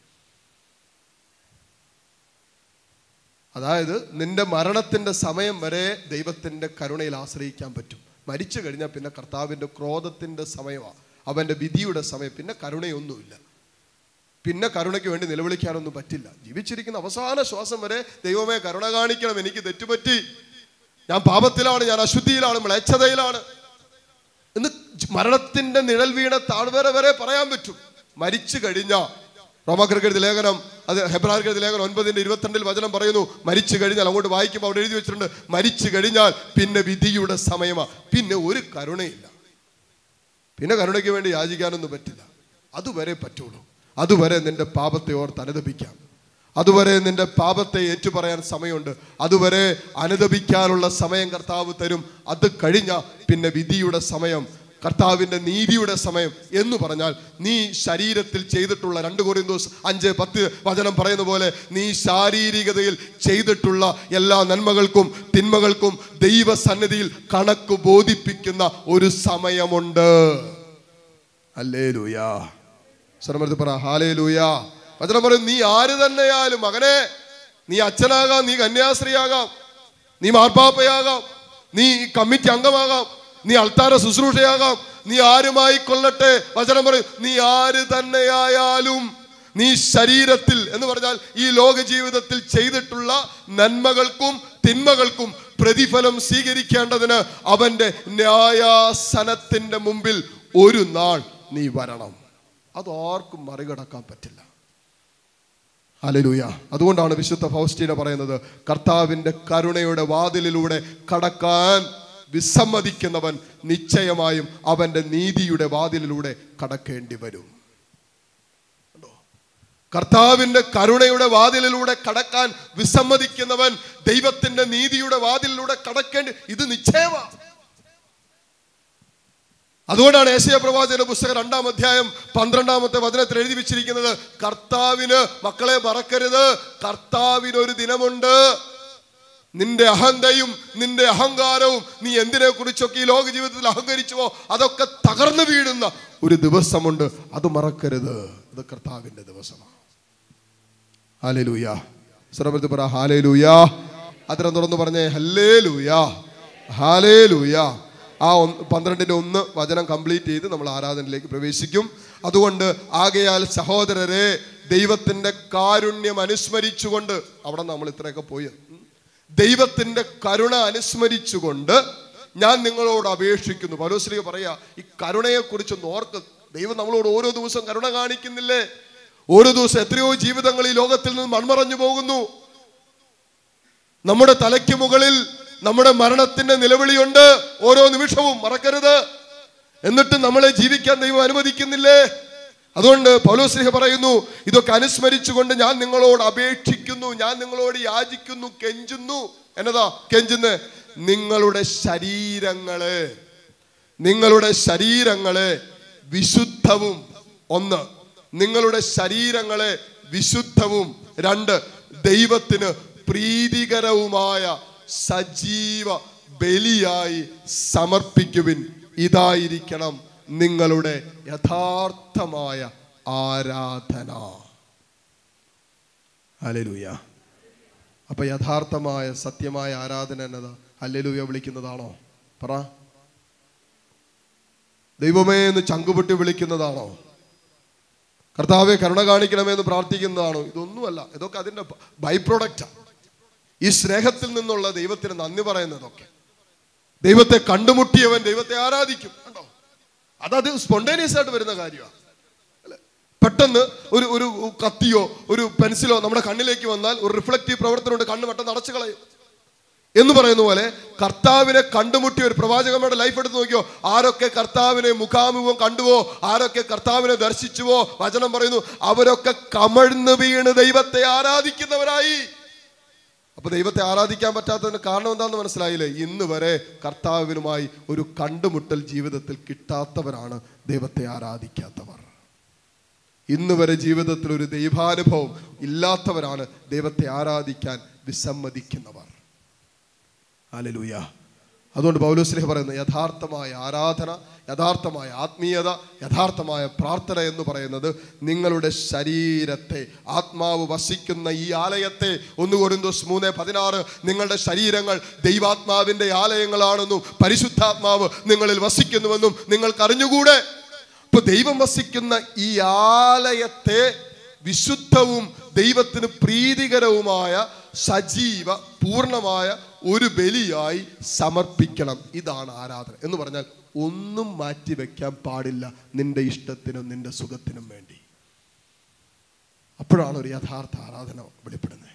അതായത് നിന്റെ മരണത്തിന്റെ സമയം വരെ ദൈവത്തിന്റെ കരുണയിൽ ആശ്രയിക്കാൻ പറ്റും. മരിച്ചു കഴിഞ്ഞാൽ പിന്നെ കർത്താവിന്റെ ക്രോധത്തിന്റെ സമയമാണ് അവന്റെ വിധിയുടെ സമയം. പിന്നെ കരുണയൊന്നുമില്ല. പിന്നെ കരുണയ്ക്ക് വേണ്ടി നിലവിളിക്കാനൊന്നും പറ്റില്ല. ജീവിച്ചിരിക്കുന്ന അവസാന ശ്വാസം വരെ ദൈവമേ കരുണ കാണിക്കണം. എനിക്ക് തെറ്റുപറ്റി. ഞാൻ പാപത്തിലാണ്. ഞാൻ അശുദ്ധിയിലാണ്. മ്ലേച്ഛതയിലാണ്. എന്ന് മരണത്തിന്റെ നിഴൽ വീണ താഴ്വര വരെ പറയാൻ പറ്റും. മരിച്ചു കഴിഞ്ഞ റോമാക്കർക്കെഴുതി ലേഖനം അത് ഹെബ്രാർക്കെഴുതി ലേഖനം ഒൻപതിന്റെ ഇരുപത്തിരണ്ടിൽ വചനം പറയുന്നു മരിച്ചു കഴിഞ്ഞാൽ അങ്ങോട്ട് വായിക്കുമ്പോൾ അവിടെ എഴുതി വെച്ചിട്ടുണ്ട് മരിച്ചു കഴിഞ്ഞാൽ പിന്നെ വിധിയുടെ സമയമാണ് പിന്നെ ഒരു കരുണയില്ല. പിന്നെ കരുണയ്ക്ക് വേണ്ടി യാചിക്കാനൊന്നും പറ്റില്ല. അതുവരെ പറ്റുള്ളൂ. അതുവരെ നിന്റെ പാപത്തെ ഓർത്ത് അനുദപിക്കാം. അതുവരെ നിന്റെ പാപത്തെ ഏറ്റുപറയാൻ സമയമുണ്ട്. അതുവരെ അനുദപിക്കാനുള്ള സമയം കർത്താവ് തരും. അത് കഴിഞ്ഞ പിന്നെ വിധിയുടെ സമയം. കർത്താവിന്റെ നീതിയുടെ സമയം എന്ന് പറഞ്ഞാൽ നീ ശരീരത്തിൽ ചെയ്തിട്ടുള്ള രണ്ട് കോറിന്തോസ് അഞ്ച് പത്ത് വചനം പറയുന്ന പോലെ നീ ശാരീരികതയിൽ ചെയ്തിട്ടുള്ള എല്ലാ നന്മകൾക്കും തിന്മകൾക്കും ദൈവസന്നിധിയിൽ കണക്ക് ബോധിപ്പിക്കുന്ന ഒരു സമയമുണ്ട്. അല്ലേ ലൂയാ സർമ്മത്തിൽ പറ. ഹാലേ ലൂയാ വചനം പറയും നീ ആര് തന്നെയാലും മകനെ നീ അച്ഛനാകാം നീ കന്യാസ്ത്രീയാകാം നീ മാർപ്പാപ്പയാകാം നീ കമ്മിറ്റി അംഗമാകാം നീ അൾത്താര ശുശ്രൂഷയാകാം. നീ ആരുമായി കൊള്ളട്ടെ വചനം പറയും നീ ആര് തന്നെയായാലും നീ ശരീരത്തിൽ എന്ന് പറഞ്ഞാൽ ഈ ലോക ജീവിതത്തിൽ ചെയ്തിട്ടുള്ള നന്മകൾക്കും തിന്മകൾക്കും പ്രതിഫലം സ്വീകരിക്കേണ്ടതിന് അവന്റെ ന്യായാസനത്തിന്റെ മുമ്പിൽ ഒരു നാൾ നീ വരണം. അത് ആർക്കും മറികടക്കാൻ പറ്റില്ല. അലലൂയ അതുകൊണ്ടാണ് വിശുദ്ധ ഫൗസ്റ്റീന പറയുന്നത് കർത്താവിന്റെ കരുണയുടെ വാതിലിലൂടെ കടക്കാൻ വിസമ്മതിക്കുന്നവൻ നിശ്ചയമായും അവന്റെ നീതിയുടെ വാതിലിലൂടെ കടക്കേണ്ടി വരും. കർത്താവിന്റെ കരുണയുടെ വാതിലിലൂടെ കടക്കാൻ വിസമ്മതിക്കുന്നവൻ ദൈവത്തിന്റെ നീതിയുടെ വാതിലിലൂടെ കടക്കേണ്ടി ഇത് നിശ്ചയമാണ് അതുകൊണ്ടാണ് ഏഷ്യ പ്രവാചകന്റെ പുസ്തകം രണ്ടാം അധ്യായം പന്ത്രണ്ടാമത്തെ വചനത്തിൽ എഴുതി വെച്ചിരിക്കുന്നത് കർത്താവിന് മക്കളെ മറക്കരുത്. കർത്താവിനൊരു ദിനമുണ്ട്. നിന്റെ അഹന്തയും നിന്റെ അഹങ്കാരവും നീ എന്തിനെ കുറിച്ചൊക്കെ ഈ ലോക ജീവിതത്തിൽ അഹങ്കരിച്ചുവോ? അതൊക്കെ തകർന്നു വീഴുന്ന ഒരു ദിവസമുണ്ട്. അത് മറക്കരുത്. അത് കർത്താവിന്റെ ദിവസമാണ്. ഹാലേലൂയ അതിനെ തുറന്ന് പറഞ്ഞേ ഹല്ലേ ലൂയ ഹാലേ ലൂയ ആ ഒന്ന് പന്ത്രണ്ടിന്റെ ഒന്ന് വചനം കംപ്ലീറ്റ് ചെയ്ത് നമ്മൾ ആരാധനയിലേക്ക് പ്രവേശിക്കും. അതുകൊണ്ട് ആകയാൽ സഹോദരരെ ദൈവത്തിന്റെ കാരുണ്യം അനുസ്മരിച്ചുകൊണ്ട് അവിടെ നമ്മൾ ഇത്രയൊക്കെ പോയി. ദൈവത്തിന്റെ കരുണ അനുസ്മരിച്ചുകൊണ്ട് ഞാൻ നിങ്ങളോട് അപേക്ഷിക്കുന്നു. പരോശ്രീ പറയാ ഈ കരുണയെ കുറിച്ച് ഓർക്ക് ദൈവം നമ്മളോട് ഓരോ ദിവസം കരുണ കാണിക്കുന്നില്ലേ? ഓരോ ദിവസം എത്രയോ ജീവിതങ്ങൾ ഈ ലോകത്തിൽ നിന്ന് മൺമറഞ്ഞു പോകുന്നു. നമ്മുടെ തലയ്ക്ക് മുകളിൽ നമ്മുടെ മരണത്തിന്റെ നിലവിളിയുണ്ട്. ഓരോ നിമിഷവും മറക്കരുത്. എന്നിട്ട് നമ്മളെ ജീവിക്കാൻ ദൈവം അനുവദിക്കുന്നില്ലേ? അതുകൊണ്ട് പൗലോസ്ലിഹ പറയുന്നു ഇതൊക്കെ അനുസ്മരിച്ചുകൊണ്ട് ഞാൻ നിങ്ങളോട് അപേക്ഷിക്കുന്നു ഞാൻ നിങ്ങളോട് യാചിക്കുന്നു കെഞ്ചുന്നു. എന്നതാ കെഞ്ചുന്ന് നിങ്ങളുടെ ശരീരങ്ങൾ നിങ്ങളുടെ ശരീരങ്ങൾ വിശുദ്ധവും ഒന്ന്. നിങ്ങളുടെ ശരീരങ്ങളെ വിശുദ്ധവും രണ്ട്. ദൈവത്തിന് പ്രീതികരവുമായ സജീവ ബലിയായി സമർപ്പിക്കുവിൻ. ഇതായിരിക്കണം നിങ്ങളുടെ യഥാർത്ഥമായ ആരാധന. ഹല്ലേലൂയ. അപ്പൊ യഥാർത്ഥമായ സത്യമായ ആരാധന എന്നതാ ഹല്ലേലൂയ വിളിക്കുന്നതാണോ? പറ. ദൈവമേ എന്ന് ചങ്കുപൊട്ടി വിളിക്കുന്നതാണോ? കർത്താവെ കരുണ കാണിക്കണമേ എന്ന് പ്രാർത്ഥിക്കുന്നതാണോ? ഇതൊന്നുമല്ല. ഇതൊക്കെ അതിന്റെ ബൈ പ്രൊഡക്റ്റാണ് ഈ സ്നേഹത്തിൽ നിന്നുള്ള ദൈവത്തിന് നന്ദി പറയുന്നതൊക്കെ. ദൈവത്തെ കണ്ടുമുട്ടിയവൻ ദൈവത്തെ ആരാധിക്കും. അതത് സ്പോണ്ടേനിയസ് ആയിട്ട് വരുന്ന കാര്യമാണ്? പെട്ടെന്ന് ഒരു ഒരു കത്തിയോ ഒരു പെൻസിലോ നമ്മുടെ കണ്ണിലേക്ക് വന്നാൽ ഒരു റിഫ്ലക്റ്റീവ് പ്രവർത്തനം കൊണ്ട് കണ്ണ് പെട്ടെന്ന് അടച്ചു കളയും. എന്ന് പറയുന്ന പോലെ കർത്താവിനെ കണ്ടുമുട്ടിയ ഒരു പ്രവാചകന്മാരുടെ ലൈഫ് എടുത്ത് നോക്കിയോ? ആരൊക്കെ കർത്താവിനെ മുഖാമുഖം കണ്ടുവോ? ആരൊക്കെ കർത്താവിനെ ദർശിച്ചുവോ? വചനം പറയുന്നു അവരൊക്കെ കമഴ്ന്നു വീണ് ദൈവത്തെ ആരാധിക്കുന്നവരായി. അപ്പൊ ദൈവത്തെ ആരാധിക്കാൻ പറ്റാത്തതിന് കാരണം എന്താണെന്ന് മനസ്സിലായില്ലേ? ഇന്ന് വരെ കർത്താവിനുമായി ഒരു കണ്ടുമുട്ടൽ ജീവിതത്തിൽ കിട്ടാത്തവരാണ് ദൈവത്തെ ആരാധിക്കാത്തവർ. ഇന്ന് വരെ ജീവിതത്തിൽ ഒരു ദൈവാനുഭവം ഇല്ലാത്തവരാണ് ദൈവത്തെ ആരാധിക്കാൻ വിസമ്മതിക്കുന്നവർ. ഹല്ലേലൂയ. അതുകൊണ്ട് പൗലോസ്ലിഹ പറയുന്നത് യഥാർത്ഥമായ ആരാധന യഥാർത്ഥമായ ആത്മീയത യഥാർത്ഥമായ പ്രാർത്ഥന എന്ന് പറയുന്നത് നിങ്ങളുടെ ശരീരത്തെ ആത്മാവ് വസിക്കുന്ന ഈ ആലയത്തെ ഒന്ന് കൊരിന്തോസ് മൂന്ന് പതിനാറ് നിങ്ങളുടെ ശരീരങ്ങൾ ദൈവാത്മാവിന്റെ ആലയങ്ങളാണെന്നും പരിശുദ്ധാത്മാവ് നിങ്ങളിൽ വസിക്കുന്നുവെന്നും നിങ്ങൾക്കറിഞ്ഞുകൂടെ? ഇപ്പൊ ദൈവം വസിക്കുന്ന ഈ ആലയത്തെ വിശുദ്ധവും ദൈവത്തിന് പ്രീതികരവുമായ സജീവ പൂർണമായ ഒരു ബലിയായി സമർപ്പിക്കണം. ഇതാണ് ആരാധന. എന്ന് പറഞ്ഞാൽ ഒന്നും മാറ്റി വെക്കാൻ പാടില്ല നിന്റെ ഇഷ്ടത്തിനും നിന്റെ സുഖത്തിനും വേണ്ടി. അപ്പോഴാണ് ഒരു യഥാർത്ഥ ആരാധന വെളിപ്പെടുന്നത്.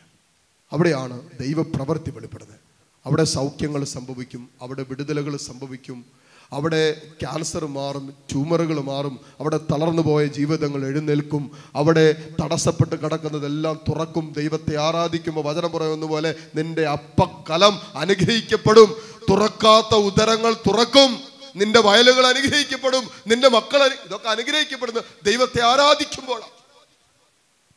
അവിടെയാണ് ദൈവപ്രവൃത്തി വെളിപ്പെടുന്നത്. അവിടെ സൗഖ്യങ്ങൾ സംഭവിക്കും. അവിടെ വിടുതലുകൾ സംഭവിക്കും. അവിടെ ക്യാൻസർ മാറും ട്യൂമറുകൾ മാറും അവിടെ തളർന്നു പോയ ജീവിതങ്ങൾ എഴുന്നേൽക്കും അവിടെ തടസ്സപ്പെട്ട് കിടക്കുന്നതെല്ലാം തുറക്കും ദൈവത്തെ ആരാധിക്കുമ്പോൾ വചനം പറയുന്ന പോലെ നിന്റെ അപ്പക്കലം അനുഗ്രഹിക്കപ്പെടും തുറക്കാത്ത ഉദരങ്ങൾ തുറക്കും നിന്റെ വയലുകൾ അനുഗ്രഹിക്കപ്പെടും നിന്റെ മക്കൾ ഇതൊക്കെ അനുഗ്രഹിക്കപ്പെടുന്നു ദൈവത്തെ ആരാധിക്കുമ്പോഴാണ്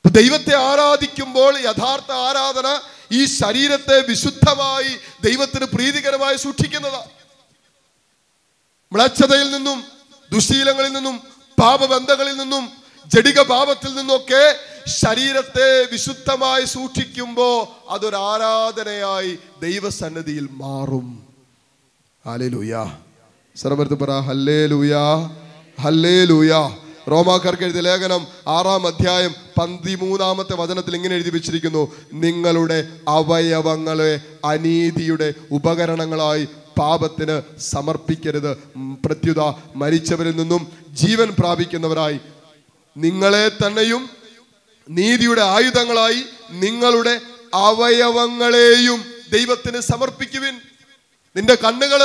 ദൈവത്തെ ആരാധിക്കുമ്പോൾ യഥാർത്ഥ ആരാധന ഈ ശരീരത്തെ വിശുദ്ധമായി ദൈവത്തിന് പ്രീതികരമായി സൂക്ഷിക്കുന്നതാണ് മ്ലേച്ഛതയിൽ നിന്നും ദുശീലങ്ങളിൽ നിന്നും പാപബന്ധങ്ങളിൽ നിന്നും ജടിക പാപത്തിൽ നിന്നൊക്കെ ശരീരത്തെ വിശുദ്ധമായി സൂക്ഷിക്കുമ്പോൾ അതൊരു ആരാധനയായി ദൈവസന്നിധിയിൽ മാറും. ഹല്ലേലൂയ. ഹല്ലേലൂയ ഹല്ലേലൂയ. റോമാക്കാർക്ക് എഴുതിയ ലേഖനം ആറാം അധ്യായം പന്തിമൂന്നാമത്തെ വചനത്തിൽ ഇങ്ങനെ എഴുതി വെച്ചിരിക്കുന്നു. നിങ്ങളുടെ അവയവങ്ങളെ അനീതിയുടെ ഉപകരണങ്ങളായി പാപത്തിന് സമർപ്പിക്കരുത്. പ്രത്യുത മരിച്ചവരിൽ നിന്നും ജീവൻ പ്രാപിക്കുന്നവരായി. നിങ്ങളെ തന്നെയും നീതിയുടെ ആയുധങ്ങളായി നിങ്ങളുടെ അവയവങ്ങളെയും ദൈവത്തിന് സമർപ്പിക്കുവിൻ. നിന്റെ കണ്ണുകൾ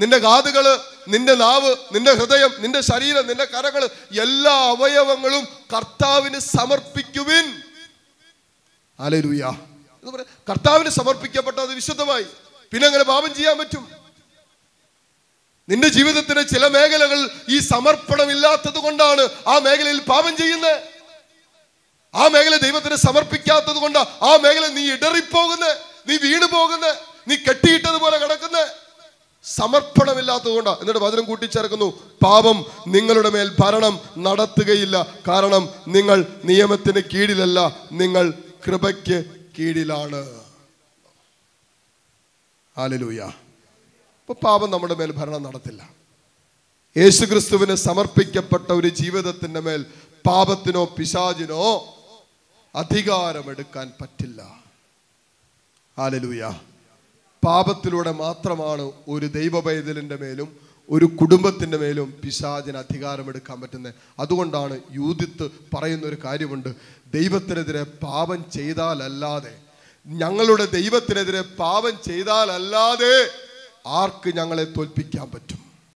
നിന്റെ കാതുകൾ നിന്റെ നാവ് നിന്റെ ഹൃദയം നിന്റെ ശരീരം നിന്റെ കരകൾ എല്ലാ അവയവങ്ങളും കർത്താവിന് സമർപ്പിക്കുവിൻ. അലരുയാ എന്ന് പറയാം കർത്താവിന് സമർപ്പിക്കപ്പെട്ടത് വിശുദ്ധമായി. പിന്നെ അങ്ങനെ പാപം ചെയ്യാൻ പറ്റും? നിന്റെ ജീവിതത്തിന് ചില മേഖലകൾ ഈ സമർപ്പണമില്ലാത്തത് കൊണ്ടാണ് ആ മേഖലയിൽ പാപം ചെയ്യുന്നത്. ആ മേഖല ദൈവത്തിന് സമർപ്പിക്കാത്തത് കൊണ്ട് ആ മേഖല നീ ഇടറിപ്പോകുന്നത് നീ വീണു പോകുന്നത് നീ കെട്ടിയിട്ടതുപോലെ കിടക്കുന്നത് സമർപ്പണമില്ലാത്തത് കൊണ്ടാണ് എന്നിട്ട് വചനം കൂട്ടിച്ചേർക്കുന്നു. പാപം നിങ്ങളുടെ മേൽ ഭരണം നടത്തുകയില്ല. കാരണം നിങ്ങൾ നിയമത്തിന് കീഴിലല്ല നിങ്ങൾ കൃപയ്ക്ക് കീഴിലാണ്. ഹാലലൂയ അപ്പൊ പാപം നമ്മുടെ മേൽ ഭരണം നടത്തില്ല. യേശുക്രിസ്തുവിന് സമർപ്പിക്കപ്പെട്ട ഒരു ജീവിതത്തിന്റെ മേൽ പാപത്തിനോ പിശാചിനോ അധികാരമെടുക്കാൻ പറ്റില്ല. ആലലൂയ പാപത്തിലൂടെ മാത്രമാണ് ഒരു ദൈവ പൈതലിന്റെ മേലും ഒരു കുടുംബത്തിന്റെ മേലും പിശാചിന് അധികാരമെടുക്കാൻ പറ്റുന്നത്. അതുകൊണ്ടാണ് യൂതിത്ത് പറയുന്ന ഒരു കാര്യമുണ്ട്. ദൈവത്തിനെതിരെ പാപം ചെയ്താലല്ലാതെ ഞങ്ങളുടെ ദൈവത്തിനെതിരെ പാപം ചെയ്താലല്ലാതെ ആർക്ക് ഞങ്ങളെ തോൽപ്പിക്കാൻ പറ്റും?